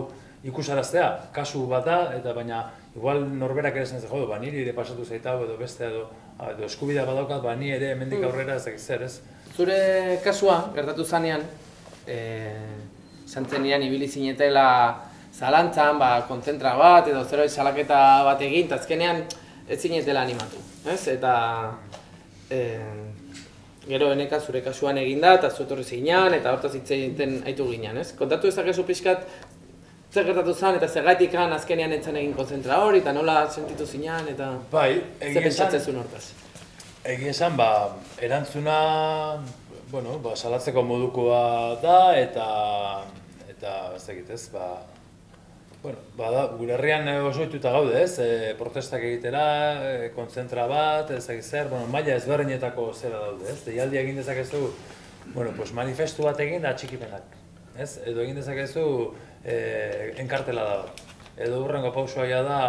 ikusaraztea, kasu bat da, eta baina, igual norberak ere zen jodo, ba, niri ere pasatu zaita edo beste edo, edo eskubidea badaukat, ba, ni ere hemendik hmm. aurrera ez zer, ez?
Zure kasua, gertatu zanean, e, zantzen nian ibili zinetela zalantzan, ba, kontzentra bat edo zero salaketa bat egin, eta azkenean ez zinetela animatu, ez? Eta e, gero eneka zure kasuan eginda, eta zuetorri zinean, eta hortaz hitz egiten aitu ginen, ez? Kontatu ezakezu pixkat, zer gertatu zen eta zergatik kan azkenean entzan egin konzentra hori eta nola sentitu zinean eta
bai,
zer pentsatzen hortaz?
Egi esan, ba, erantzuna, bueno, ba, salatzeko modukoa da eta eta ez dakit ez, ba, bueno, ba, da, gure herrian oso ituta gaude ez, e, protestak egitera, e, konzentra bat, ez dakit zer, bueno, maila ezberdinetako zera daude ez, deialdi egin dezakezu, bueno, pues manifestu bat egin da txikipenak, ez, edo egin dezakezu, e, enkartela da. Edo urrengo pausua da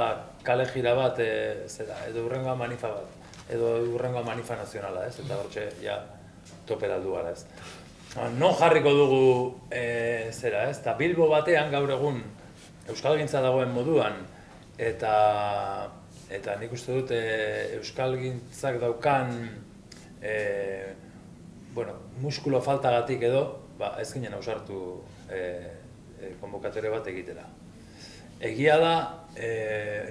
kale jira bat, e, zera, edo urrengoa manifa bat. Edo urrengoa manifa nazionala, ez? Eta hortxe, ja, topera du gara, ez? Ba, non jarriko dugu, e, zera, ez? Eta Bilbo batean gaur egun Euskal Gintza dagoen moduan, eta eta nik uste dut e, Euskal Gintzak daukan e, bueno, muskulo faltagatik edo, ba, ez ginen ausartu e, e, konbokatore bat egitera. Egia da, e,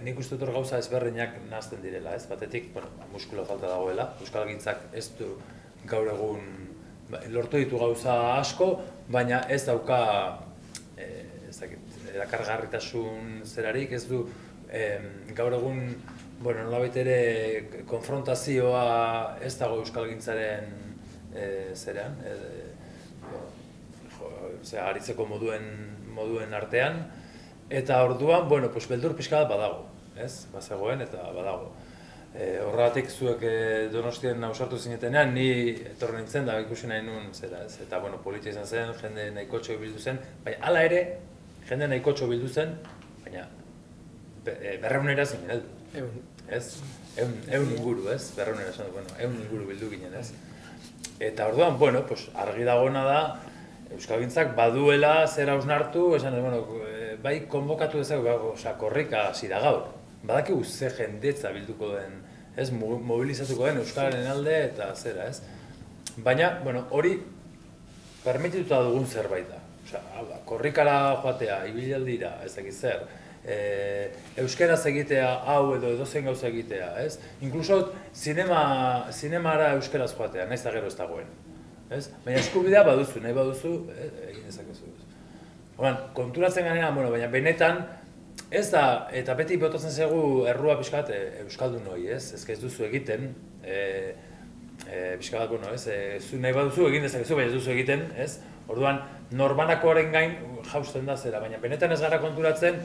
nik uste dut gauza ezberdinak nazten direla, ez? Batetik, bueno, muskulo falta dagoela, Euskal Gintzak ez du gaur egun ba, lortu ditu gauza asko, baina ez dauka e, ez dakit, erakargarritasun zerarik, ez du e, gaur egun bueno, nolabait ere konfrontazioa ez dago Euskal Gintzaren e, zerean, e, jo, aritzeko moduen moduen artean eta orduan, bueno, pues beldur pixka bat badago, ez? Bazegoen eta badago. E, horregatik zuek e, Donostien ausartu zinetenean, ni etorri nintzen da ikusi nahi nuen zera, ez? Eta, bueno, politia izan zen, jende nahikotxo bildu zen, baina hala ere, jende nahikotxo bildu zen, baina be, e, berreunera zen heldu,
Egun.
ez? Eun, eun inguru, ez? Berreunera zen, bueno, eun inguru bildu ginen, ez? Eta orduan, bueno, pues, argi dagoena da, Euskalgintzak baduela zer hausnartu, esan, bueno, e, bai konbokatu dezak, ba, osea, korrika hasi da gaur. Badakigu ze jendetza bilduko den, ez, mo- mobilizatuko den Euskararen alde eta zera, ez? Baina, bueno, hori permitituta dugun zerbait da. Hau da, korrikara joatea, ibilaldira, ez dakit zer, e, euskeraz egitea hau edo edozein gauza egitea, ez? Inkluso zinema, zinemara euskeraz joatea, naiz da gero ez dagoen. Ez? Baina eskubidea baduzu, nahi baduzu, e, egin dezakezu. ez? Orduan, konturatzen ganean, bueno, baina benetan, ez da, eta beti botatzen zegu errua pixkat e, euskaldun hori, ez? Ez ez duzu egiten, e, e, pixka bat, bueno, ez, e, zu nahi baduzu egin dezakezu, baina ez duzu egiten, ez? Orduan, norbanakoaren gain jausten da zera, baina benetan ez gara konturatzen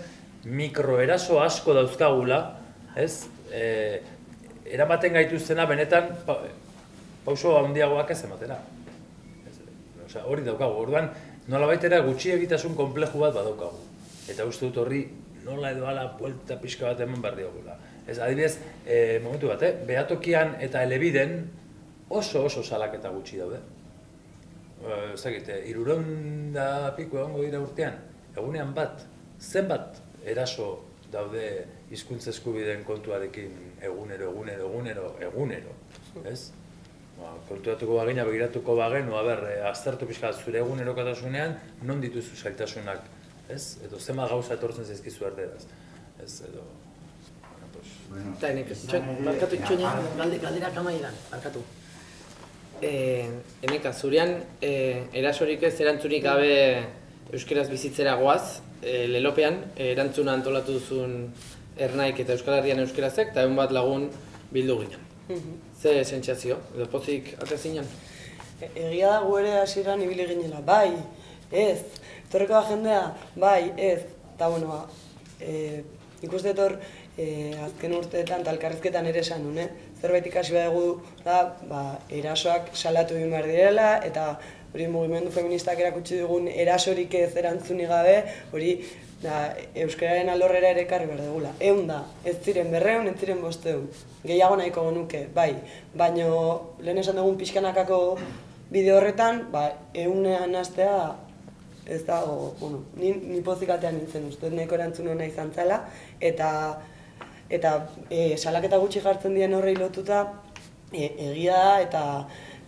mikroeraso asko dauzkagula, ez? E, eramaten gaituztena benetan pa, pauso handiagoak ez ematera. Ez, Osea, hori daukagu, orduan nolabait ere gutxi egitasun konpleju bat badaukagu. Eta uste dut horri nola edo ala buelta pixka bat eman behar diogula. Ez, adibidez, e, momentu bat, eh? behatokian eta elebiden oso oso salaketa gutxi daude. Eh, Ez dakit, eh, irureun da piko egongo dira urtean, egunean bat, zenbat eraso daude hizkuntza eskubideen kontuarekin egunero, egunero, egunero, egunero, ez? Ba, konturatuko bagina, begiratuko bagenu, a ber, eh, aztertu pixka zure egunerokotasunean, non dituzu zailtasunak, ez? Edo zema gauza etortzen zaizkizu erderaz, ez? Edo, bueno, pues,
Eta enek, itxoin, barkatu itxoina, galde, galderak amaidan, barkatu. E, eneka, zurean e, erasorik ez erantzunik gabe euskeraz bizitzera goaz, e, lelopean e, erantzuna antolatu duzun ernaik eta Euskal Herrian euskerazek, eta egun bat lagun bildu ginen. Ze sentsazio, edo pozik ate zinen?
E- Egia da gu ere hasieran ibili ginela, bai, ez, etorreko da jendea, bai, ez, eta bueno, ba, e, nik uste dut hor, e, azken urteetan eta elkarrizketan ere esan eh? zerbait ikasi dugu da, ba, erasoak salatu egin behar direla, eta hori mugimendu feministak erakutsi dugun erasorik ez erantzunik gabe, hori da, euskararen alorrera ere ekarri behar dugula. Egun da, ez ziren berreun, ez ziren bosteun. Gehiago nahiko genuke, bai. Baino, lehen esan dugun pixkanakako bideo horretan, ba, eunean hastea ez dago, bueno, ni, ni pozik atean nintzen uste, nahiko erantzun hona izan zela, eta, eta e, salaketa gutxi jartzen dien horrei lotuta, e, egia da, eta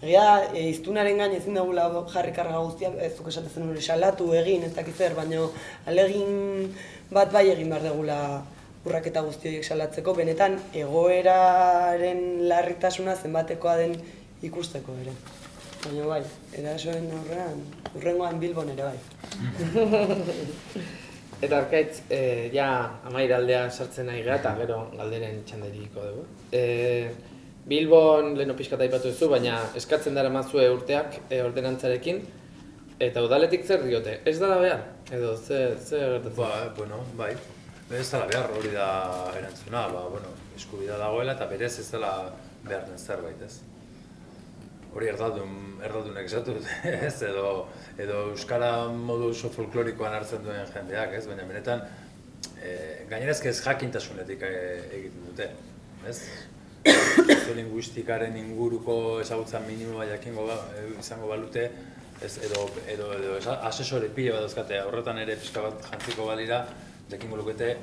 egia e, iztunaren gain ezin dugula jarri karga guztiak, ez zuk esaten zen hori salatu egin, ez dakit zer, baino alegin bat bai egin behar dugula urraketa guzti horiek salatzeko, benetan egoeraren larritasuna zenbatekoa den ikusteko ere. Baina bai, erasoen aurrean, urrengoan Bilbon ere bai.
Eta arkaitz, e, ja amaira aldea sartzen nahi gara, eta gero galderen txanderiko dugu. E, Bilbon leheno pixkat aipatu duzu, baina eskatzen dara mazue urteak e, ordenantzarekin, eta udaletik zer diote, ez dara behar? Edo, ze, ze gertatzen?
Ba, bueno, bai. Ez dela behar hori da erantzuna, ba, bueno, eskubida dagoela eta berez ez dela behar den zerbait, ez? Hori erdaldun, erdadunek esatu ez? Edo, edo euskara modu oso folklorikoan hartzen duen jendeak, ez? Baina benetan, e, gainerazke ez jakintasunetik e, egiten dute, ez? Linguistikaren inguruko ezagutza minimoa jakingo ba, e, izango balute, ez, edo, edo, edo asesore pila bat dauzkate, horretan ere pixka bat jantziko balira, jakingo lukete,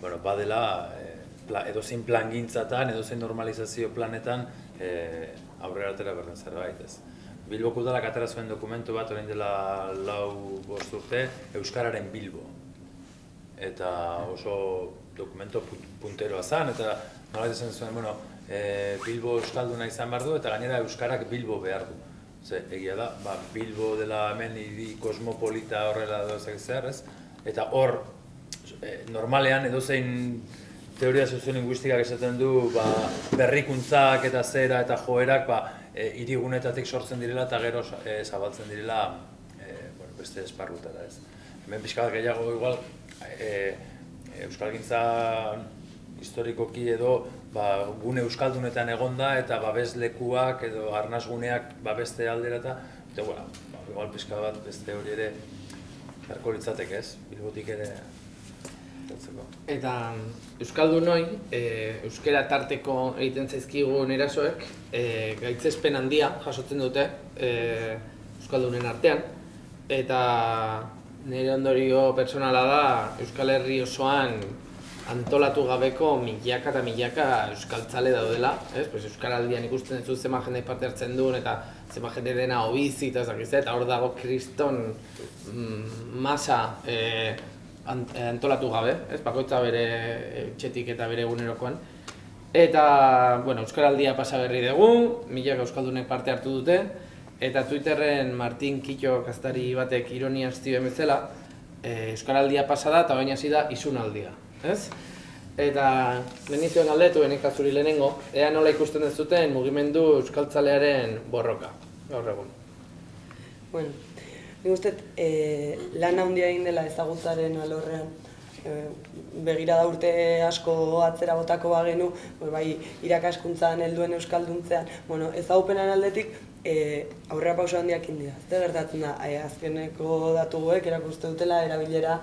bueno, badela, e, pla, edozein plangintzatan, edozein normalizazio planetan, e, aurrera atera berden zerbait, ez. Bilboko udalak atera zuen dokumentu bat orain dela lau bost urte, Euskararen Bilbo. Eta oso dokumento punteroa zen, eta nola esan zuen, bueno, e, Bilbo Euskalduna izan behar du, eta gainera Euskarak Bilbo behar du. Ze, egia da, ba, Bilbo dela hemen hiri kosmopolita horrela edo ezak zer, ez? Eta hor, e, normalean edozein teoria soziolinguistikak esaten du ba, berrikuntzak eta zera eta joerak ba, e, hirigunetatik sortzen direla eta gero e, zabaltzen direla e, bueno, beste esparrutara ez. Hemen pixka gehiago igual e, Euskalgintza historikoki edo ba, gune euskaldunetan egonda eta babeslekuak edo arnasguneak babeste aldera eta eta bueno, ba, igual pixka bat beste hori ere beharko litzateke ez, bilbotik ere etortzeko.
Eta Euskaldunoi, e, euskera tarteko egiten zaizkigun erasoek, e, gaitzespen handia jasotzen dute e, Euskaldunen artean. Eta nire ondorio personala da Euskal Herri osoan antolatu gabeko milaka eta milaka euskaltzale daudela, ez? Pues euskaraldian ikusten duzu zema jende parte hartzen duen eta zema jende dena obizi eta ez eta hor dago kriston mm, masa e, antolatu gabe, ez? Bakoitza bere txetik eta bere egunerokoan. Eta, bueno, euskaraldia pasa berri dugu, milaka euskaldunek parte hartu dute, eta Twitterren Martin Kitxo kastari batek ironia aztio emezela, e, euskaraldia pasa da eta baina hasi da izunaldia ez? Eta lenizioen galdetu benik azuri lehenengo, ea nola ikusten ez zuten mugimendu euskaltzalearen borroka, gaur egun.
Bueno, nik uste e, lan handia egin dela ezagutzaren alorrean, e, begira da urte asko atzera botako bagenu, bai irakaskuntzan helduen euskalduntzean, bueno, ezagupenan aldetik, e, aurrera pauso handiak india. Zer gertatzen da, e, azkeneko datuguek erakuste dutela erabilera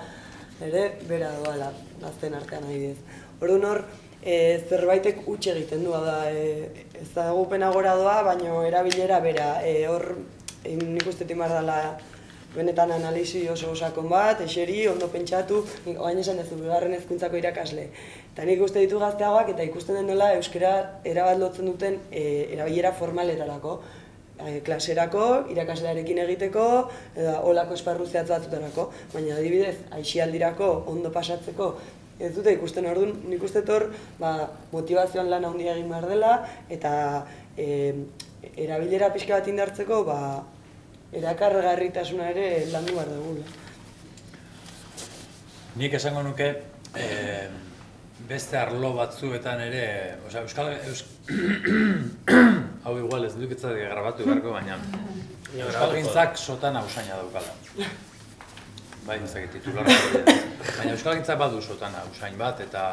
ere bera doala gazten artean adibidez. Orduan hor, e, zerbaitek utxe egiten du da, e, ez da gora doa, baina erabilera bera. E, hor, e, nik uste timar dela benetan analizi oso osakon bat, eseri, ondo pentsatu, oain esan ez bigarren ezkuntzako irakasle. Eta nik uste ditu gazteagoak eta ikusten den nola euskera erabat lotzen duten e, erabilera formaletarako klaserako, irakaslearekin egiteko, edo olako esparru zehatz batzutarako, baina adibidez, aixialdirako, ondo pasatzeko, ez dute ikusten orduan, nik uste tor, ba, motivazioan lan handia egin behar dela, eta e, erabilera pixka bat indartzeko, ba, erakargarritasuna ere landu behar dugu.
Nik esango nuke, e, beste arlo batzuetan ere, osea, Euskal, hau igual ez duk etzat grabatu beharko, baina Euskal Gintzak sotan hausaina daukala. Bai, ez dakit titularra. baina Euskal Gintzak badu sotan hausain bat, eta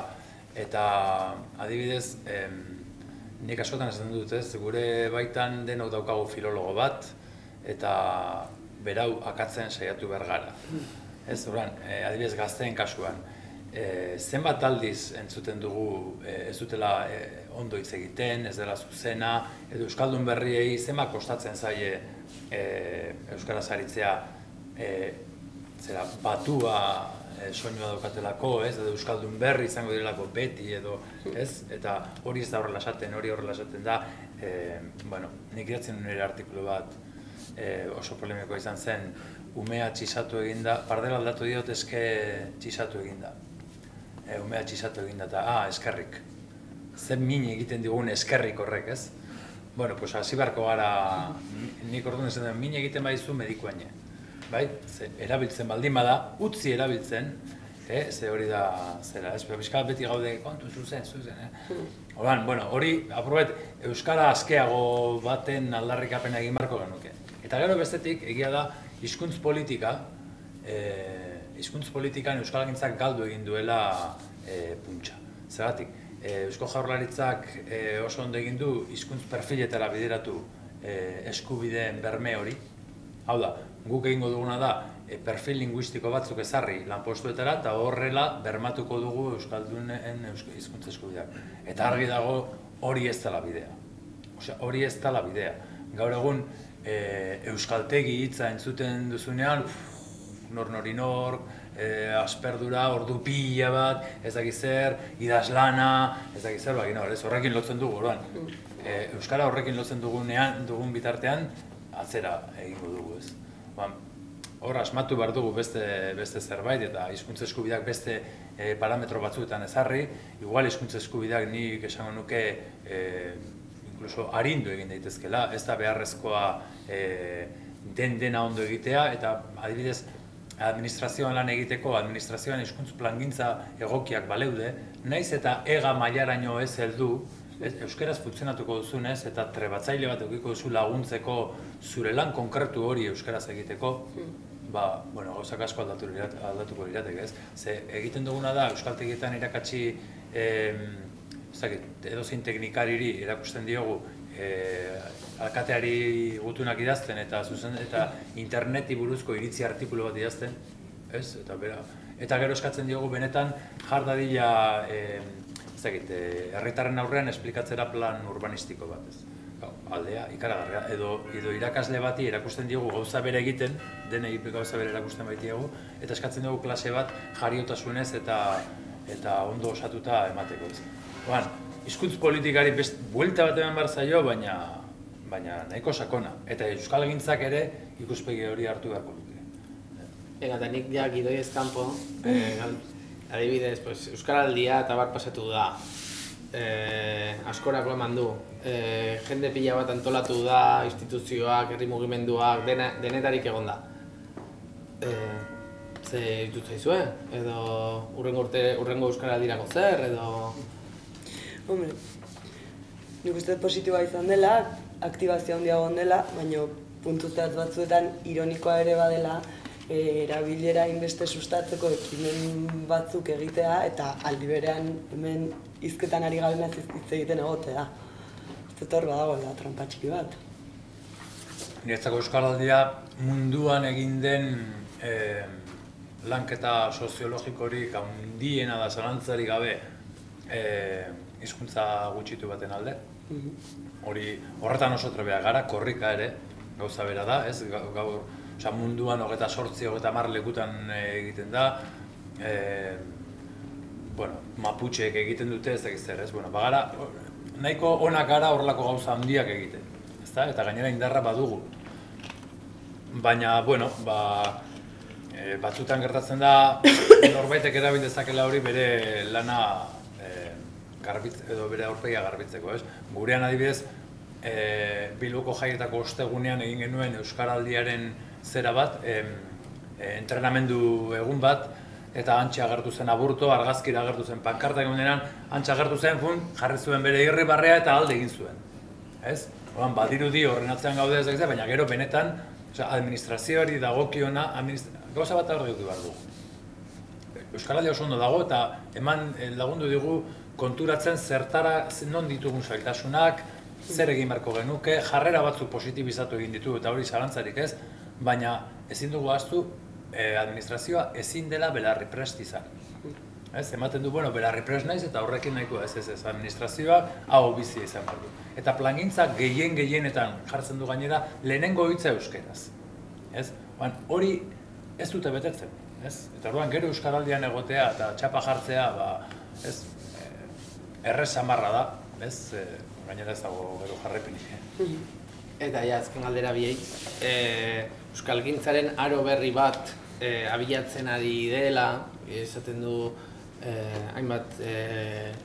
eta adibidez, em, nik askotan esan dut ez, gure baitan denok daukagu filologo bat, eta berau akatzen saiatu behar gara. Ez, oran, eh, adibidez gazteen kasuan, e, zenbat aldiz entzuten dugu e, ez dutela e, ondo hitz egiten, ez dela zuzena, edo Euskaldun berriei zenbat kostatzen zaie e, Euskara zaritzea e, zera, batua e, soinua daukatelako, ez, edo Euskaldun berri izango direlako beti, edo, ez, eta hori ez da horrela esaten, hori horrela esaten da, e, bueno, nik iratzen nire artikulu bat e, oso polemikoa izan zen, umea txisatu eginda, pardela aldatu diot eske txisatu eginda e, umea txisatu egin da, ah, eskerrik. Zer min egiten digun eskerrik horrek, ez? Bueno, pues hasi beharko gara, nik orduan esan den, min egiten baizu medikoaine. Bai, ze, erabiltzen baldin bada, utzi erabiltzen, eh? ze hori da, zera, ez? Pero beti gaude kontu zuzen, zuzen, eh? Oran, bueno, hori, aprobet, Euskara askeago baten aldarrikapena egin barko genuke. Eta gero bestetik, egia da, hizkuntz politika, eh, hizkuntz politikan Euskal galdu egin duela e, puntxa. Zeratik, e, Eusko Jaurlaritzak e, oso ondo egin du hizkuntz perfiletara bideratu e, eskubideen berme hori. Hau da, guk egingo duguna da e, perfil linguistiko batzuk ezarri lanpostuetara eta horrela bermatuko dugu Euskaldunen hizkuntza eskubideak. Eta argi dago hori ez dela bidea. Osea, hori ez dela bidea. Gaur egun e, Euskaltegi hitza entzuten duzunean, nor nori nor, e, asperdura, ordu pila bat, ez dakiz zer, idazlana, ez dakiz zer, baina ez horrekin lotzen dugu, orduan. E, Euskara horrekin lotzen dugunean, dugun bitartean, atzera egingo dugu, ez. Ba, hor asmatu behar dugu beste, beste zerbait, eta hizkuntza eskubideak beste e, parametro batzuetan ezarri, igual hizkuntza eskubideak nik esango nuke e, inkluso arindu egin daitezkela, ez da beharrezkoa e, den dena ondo egitea, eta adibidez, administrazioan lan egiteko, administrazioan hizkuntz plangintza egokiak baleude, naiz eta ega mailaraino ez heldu, euskeraz funtzionatuko duzunez eta trebatzaile bat edukiko duzu laguntzeko zure lan konkretu hori euskaraz egiteko, hmm. ba, bueno, gauzak asko aldatu aldatuko lirateke, ez? Ze egiten duguna da euskaltegietan irakatsi em, ez dakit, edozein teknikariri erakusten diogu e, alkateari gutunak idazten eta zuzen eta interneti buruzko iritzi artikulu bat idazten, ez? Eta bera, eta gero eskatzen diogu benetan jar dadila e, ez dakit, eh, herritarren aurrean esplikatzera plan urbanistiko bat, ez? Aldea, ikaragarria, edo, edo irakasle bati erakusten diogu gauza bere egiten, denei gauza bere erakusten baitiagu, eta eskatzen dugu klase bat jariotasunez eta eta ondo osatuta emateko. Ez. Oan, hizkuntz politikari best, buelta bat eman behar zaio, baina, baina nahiko sakona. Eta Euskal Gintzak ere ikuspegi hori hartu beharko luke.
Ega, eta nik ja gidoi ezkampo, eh, adibidez, pues, Euskaraldia eta bat pasatu da. Eh, askorako eman du. Eh, jende pila bat antolatu da, instituzioak, herri mugimenduak, dena, denetarik egon da. Eh, ze ditut zaizue? Edo urrengo urte, urrengo Euskaraldirako zer, edo...
Hombre, nik uste positiboa izan dela, aktibazio handia egon dela, baina puntu zehatz batzuetan ironikoa ere badela, e, erabilera inbeste sustatzeko ekimen batzuk egitea eta aldi berean hemen hizketan ari gabe hitz egiten egotea. Hor badagoela trampa txiki bat.
Niretzako Euskaraldia munduan egin den eh, lanketa soziologikorik handiena da zalantzarik gabe eh, hizkuntza gutxitu baten alde. Hori horretan oso trebea gara, korrika ere, gauza bera da, ez? Gaur, Osa, munduan hogeta sortzi, hogeta mar lekutan egiten da. E, bueno, maputxeek egiten dute ez dakiz zer, ez? Bueno, bagara, nahiko onak gara horrelako gauza handiak egiten. Ezta? Eta gainera indarra badugu. Baina, bueno, ba, e, batzutan gertatzen da, norbaitek erabil dezakela hori bere lana garbitz, edo bere aurpegia garbitzeko, ez? Gurean adibidez, e, Bilboko jaietako ostegunean egin genuen Euskaraldiaren zera bat, e, entrenamendu egun bat, eta antxe agertu zen aburto, argazkira agertu zen pankarta egun denan, antxe agertu zen, fun, jarri zuen bere irri barrea eta alde egin zuen. Ez? Oran, badiru di horren atzean gaude ez dakitzen, baina gero benetan, osea, administrazioari dagokiona, administra... gauza bat aurre dut behar dugu. Euskal oso ondo dago eta eman eh, lagundu digu konturatzen zertara non ditugun zailtasunak, zer egin beharko genuke, jarrera batzuk positibizatu egin ditu eta hori zalantzarik ez, baina ezin dugu ahaztu eh, administrazioa ezin dela belarri prest izan. Ez, ematen du, bueno, belarri prest naiz eta horrekin nahiko ez ez ez administrazioa hau bizia izan behar du. Eta plangintza gehien gehienetan jartzen du gainera lehenengo hitza euskeraz. Ez? Ban, hori ez dute betetzen. Ez? Eta orduan gero euskaraldian egotea eta txapa jartzea, ba, ez, errez samarra da, ez? Eh, gainera ez dago gero jarrepenik.
Eta ja, azken galdera biei, e, Euskalgintzaren aro berri bat e, abiatzen ari dela, esaten du e, hainbat e,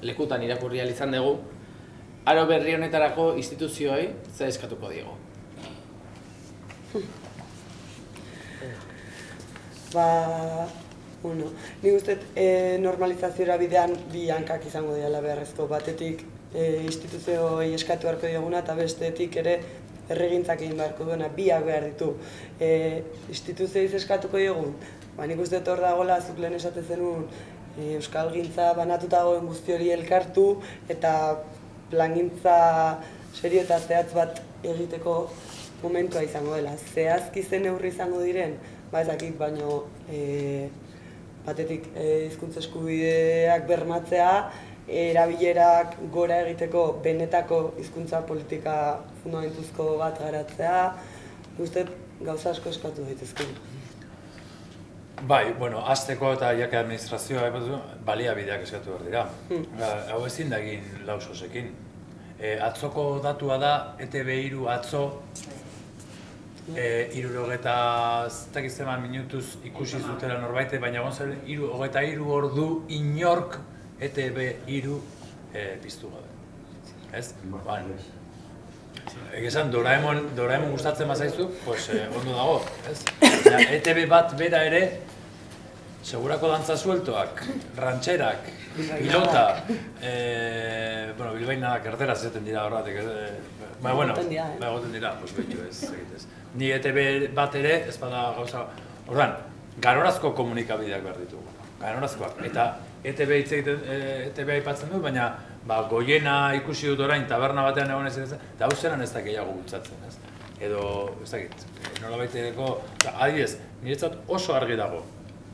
lekutan irakurri izan dugu, aro berri honetarako instituzioei zer eskatuko diego?
Ba, bueno, ni uste e, normalizazioa bidean bi hankak izango dira beharrezko batetik e, instituzioei eskatu beharko dioguna eta bestetik ere erregintzak egin beharko duena biak behar ditu. E, instituzioiz eskatuko diogun, ba, nik uste hor dagoela, zuk lehen esaten zenun, e, Euskal Gintza banatuta goen guzti hori elkartu eta plangintza serio eta zehatz bat egiteko momentua izango dela. Zehazki zen neurri izango diren, ba ezakik, baino e, batetik e, hizkuntza eskubideak bermatzea, erabilerak gora egiteko benetako hizkuntza politika fundamentuzko bat garatzea, uste gauza asko eskatu daitezke.
Bai, bueno, azteko eta jake administrazioa baliabideak eskatu behar dira. Hmm. Ba, hau ezin da egin lausosekin. E, atzoko datua da, ETB iru atzo, e, irurogeta zeman minutuz ikusi zutela norbaite, baina gontzen iru, hogeta iru ordu inork ETB iru e, piztu gabe. Ez? Ba, Egizan, Doraemon, Doraemon gustatzen bazaizu, pues eh, ondo dago, ez? Ja, ETB bat bera ere, segurako dantza sueltoak, rantxerak, pilota, eh, bueno, bilbaina kerdera zezaten dira horretik, eh? Ba, bueno, ba, egoten dira, pues betxo ez, egitez. Ni ETB bat ere, ez bada gauza, ordan, garorazko komunikabideak behar ditugu, ganorazkoak, eta ETB hitz egiten, ETB aipatzen du, baina ba, goiena ikusi dut orain taberna batean egon ez eta hau zeran ez da gehiago bultzatzen, ez? Edo, ez dakit, nola baitereko, adibidez, niretzat oso argi dago,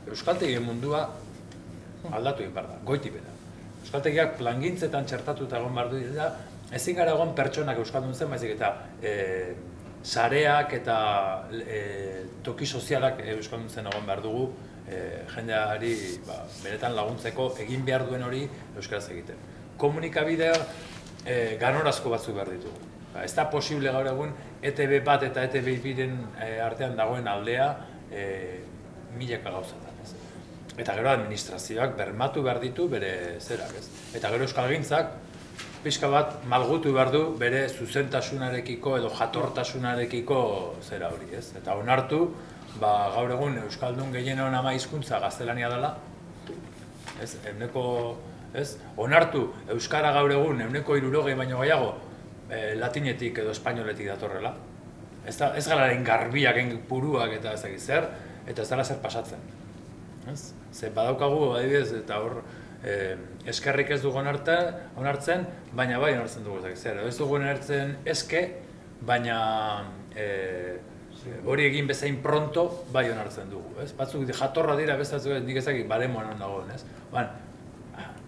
Euskaltegien mundua aldatu egin behar da, goiti bera. Euskaltegiak plangintzetan txertatuta egon behar du ezin gara egon pertsonak Euskaldun zen, baizik eta e, sareak eta e, toki sozialak Euskaldun zen egon behar dugu, e, jendeari ba, beretan laguntzeko egin behar duen hori Euskaraz egiten. Komunikabidea e, ganorazko batzuk behar ditugu. Ba, ez da posible gaur egun ETB bat eta ETB biren e, artean dagoen aldea e, milaka gauzatan. Ez. Eta gero administrazioak bermatu behar ditu bere zerak. Ez. Eta gero euskal gintzak pixka bat malgutu behar du bere zuzentasunarekiko edo jatortasunarekiko zera hori. Ez. Eta onartu ba, gaur egun Euskaldun gehienon ama hizkuntza gaztelania dela, ez, euneko, ez, onartu Euskara gaur egun euneko irurogei baino gehiago e, latinetik edo espainoletik datorrela. Ez, da, ez galaren garbiak, puruak eta ez dakit zer, eta ez dara zer pasatzen. Ez? Ze badaukagu, adibidez, eta hor, e, eskerrik ez dugu onartzen, baina bai onartzen dugu ez zer. Ez dugu onartzen eske, baina e, hori egin bezain pronto bai onartzen dugu, ez? Batzuk jatorra dira bestatzen ez nik ezagik baremoan on dagoen, ez? Ban,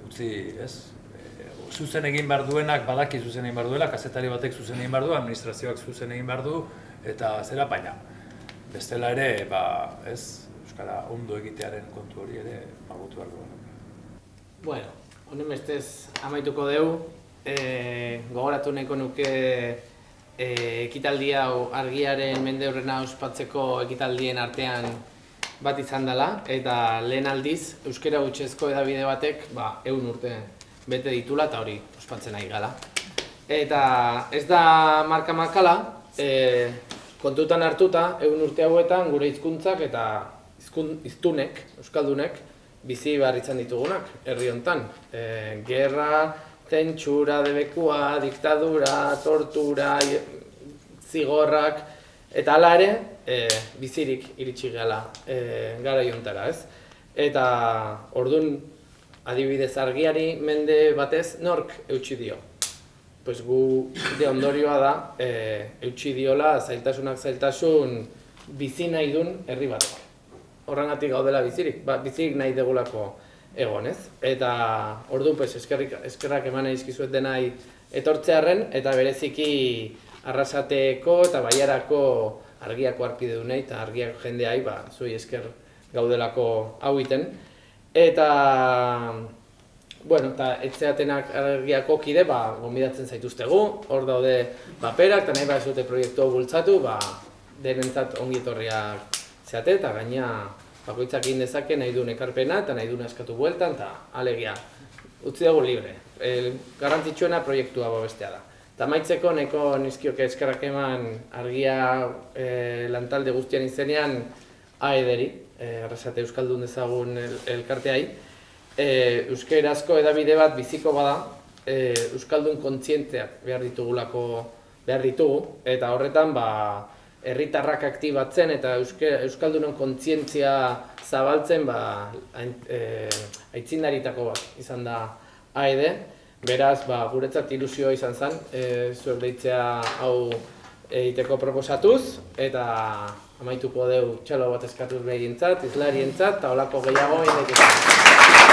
utzi, ez? E, zuzen egin behar duenak badaki zuzen egin behar duela, kazetari batek zuzen egin behar du, administrazioak zuzen egin behar du, eta zera baina. Bestela ere, ba, ez, Euskara ondo egitearen kontu hori ere magutu behar dugu.
Bueno, honen bestez amaituko dugu, e, gogoratu nahiko nuke e, ekitaldi hau argiaren mende horrena ospatzeko ekitaldien artean bat izan dela eta lehen aldiz euskera gutxezko edabide batek ba, egun urte bete ditula eta hori ospatzen nahi gala. Eta ez da marka makala, e, kontutan hartuta, egun urte hauetan gure hizkuntzak eta hiztunek, euskaldunek, bizi behar izan ditugunak, herri hontan. E, gerra, zentsura, debekua, diktadura, tortura, zigorrak, eta hala ere, e, bizirik iritsi gala e, gara jontara, ez? Eta ordun adibidez argiari mende batez nork eutxi dio. Pues gu de ondorioa da, e, eutxi diola zailtasunak zailtasun bizi nahi dun herri bat. Horrengatik gaudela bizirik, ba, bizirik nahi degulako egon, ez? Eta orduan, pues, eskerrik, eskerrak eman izkizuet denai etortzearen, eta bereziki arrasateko eta baiarako argiako arpide du nahi, eta argiako jendeai, ba, zui esker gaudelako hau iten. Eta, bueno, eta etzeatenak argiako kide, ba, gombidatzen zaituztegu, hor daude paperak, eta nahi ba zute proiektu bultzatu, ba, denentzat ongi etorriak zeate, eta gaina bakoitzak egin dezake nahi duen ekarpena eta nahi duen askatu bueltan eta alegia. Utzi dugu libre. E, garrantzitsuena proiektua bestea da. Eta maitzeko neko nizkioke eskerrak eman argia e, lantalde guztian izenean aederi, e, arrasate Euskaldun dezagun el, elkarteai. E, Euskerazko edabide bat biziko bada, e, Euskaldun kontzienteak behar ditugulako behar ditugu, eta horretan ba, herritarrak aktibatzen eta Euske, Euskaldunon kontzientzia zabaltzen ba, e, aitzindaritako bat izan da aede. Beraz, ba, guretzat ilusioa izan zen, e, zuek deitzea hau egiteko proposatuz, eta amaituko deu txalo bat eskatuz behintzat, izlarientzat, eta olako gehiago egin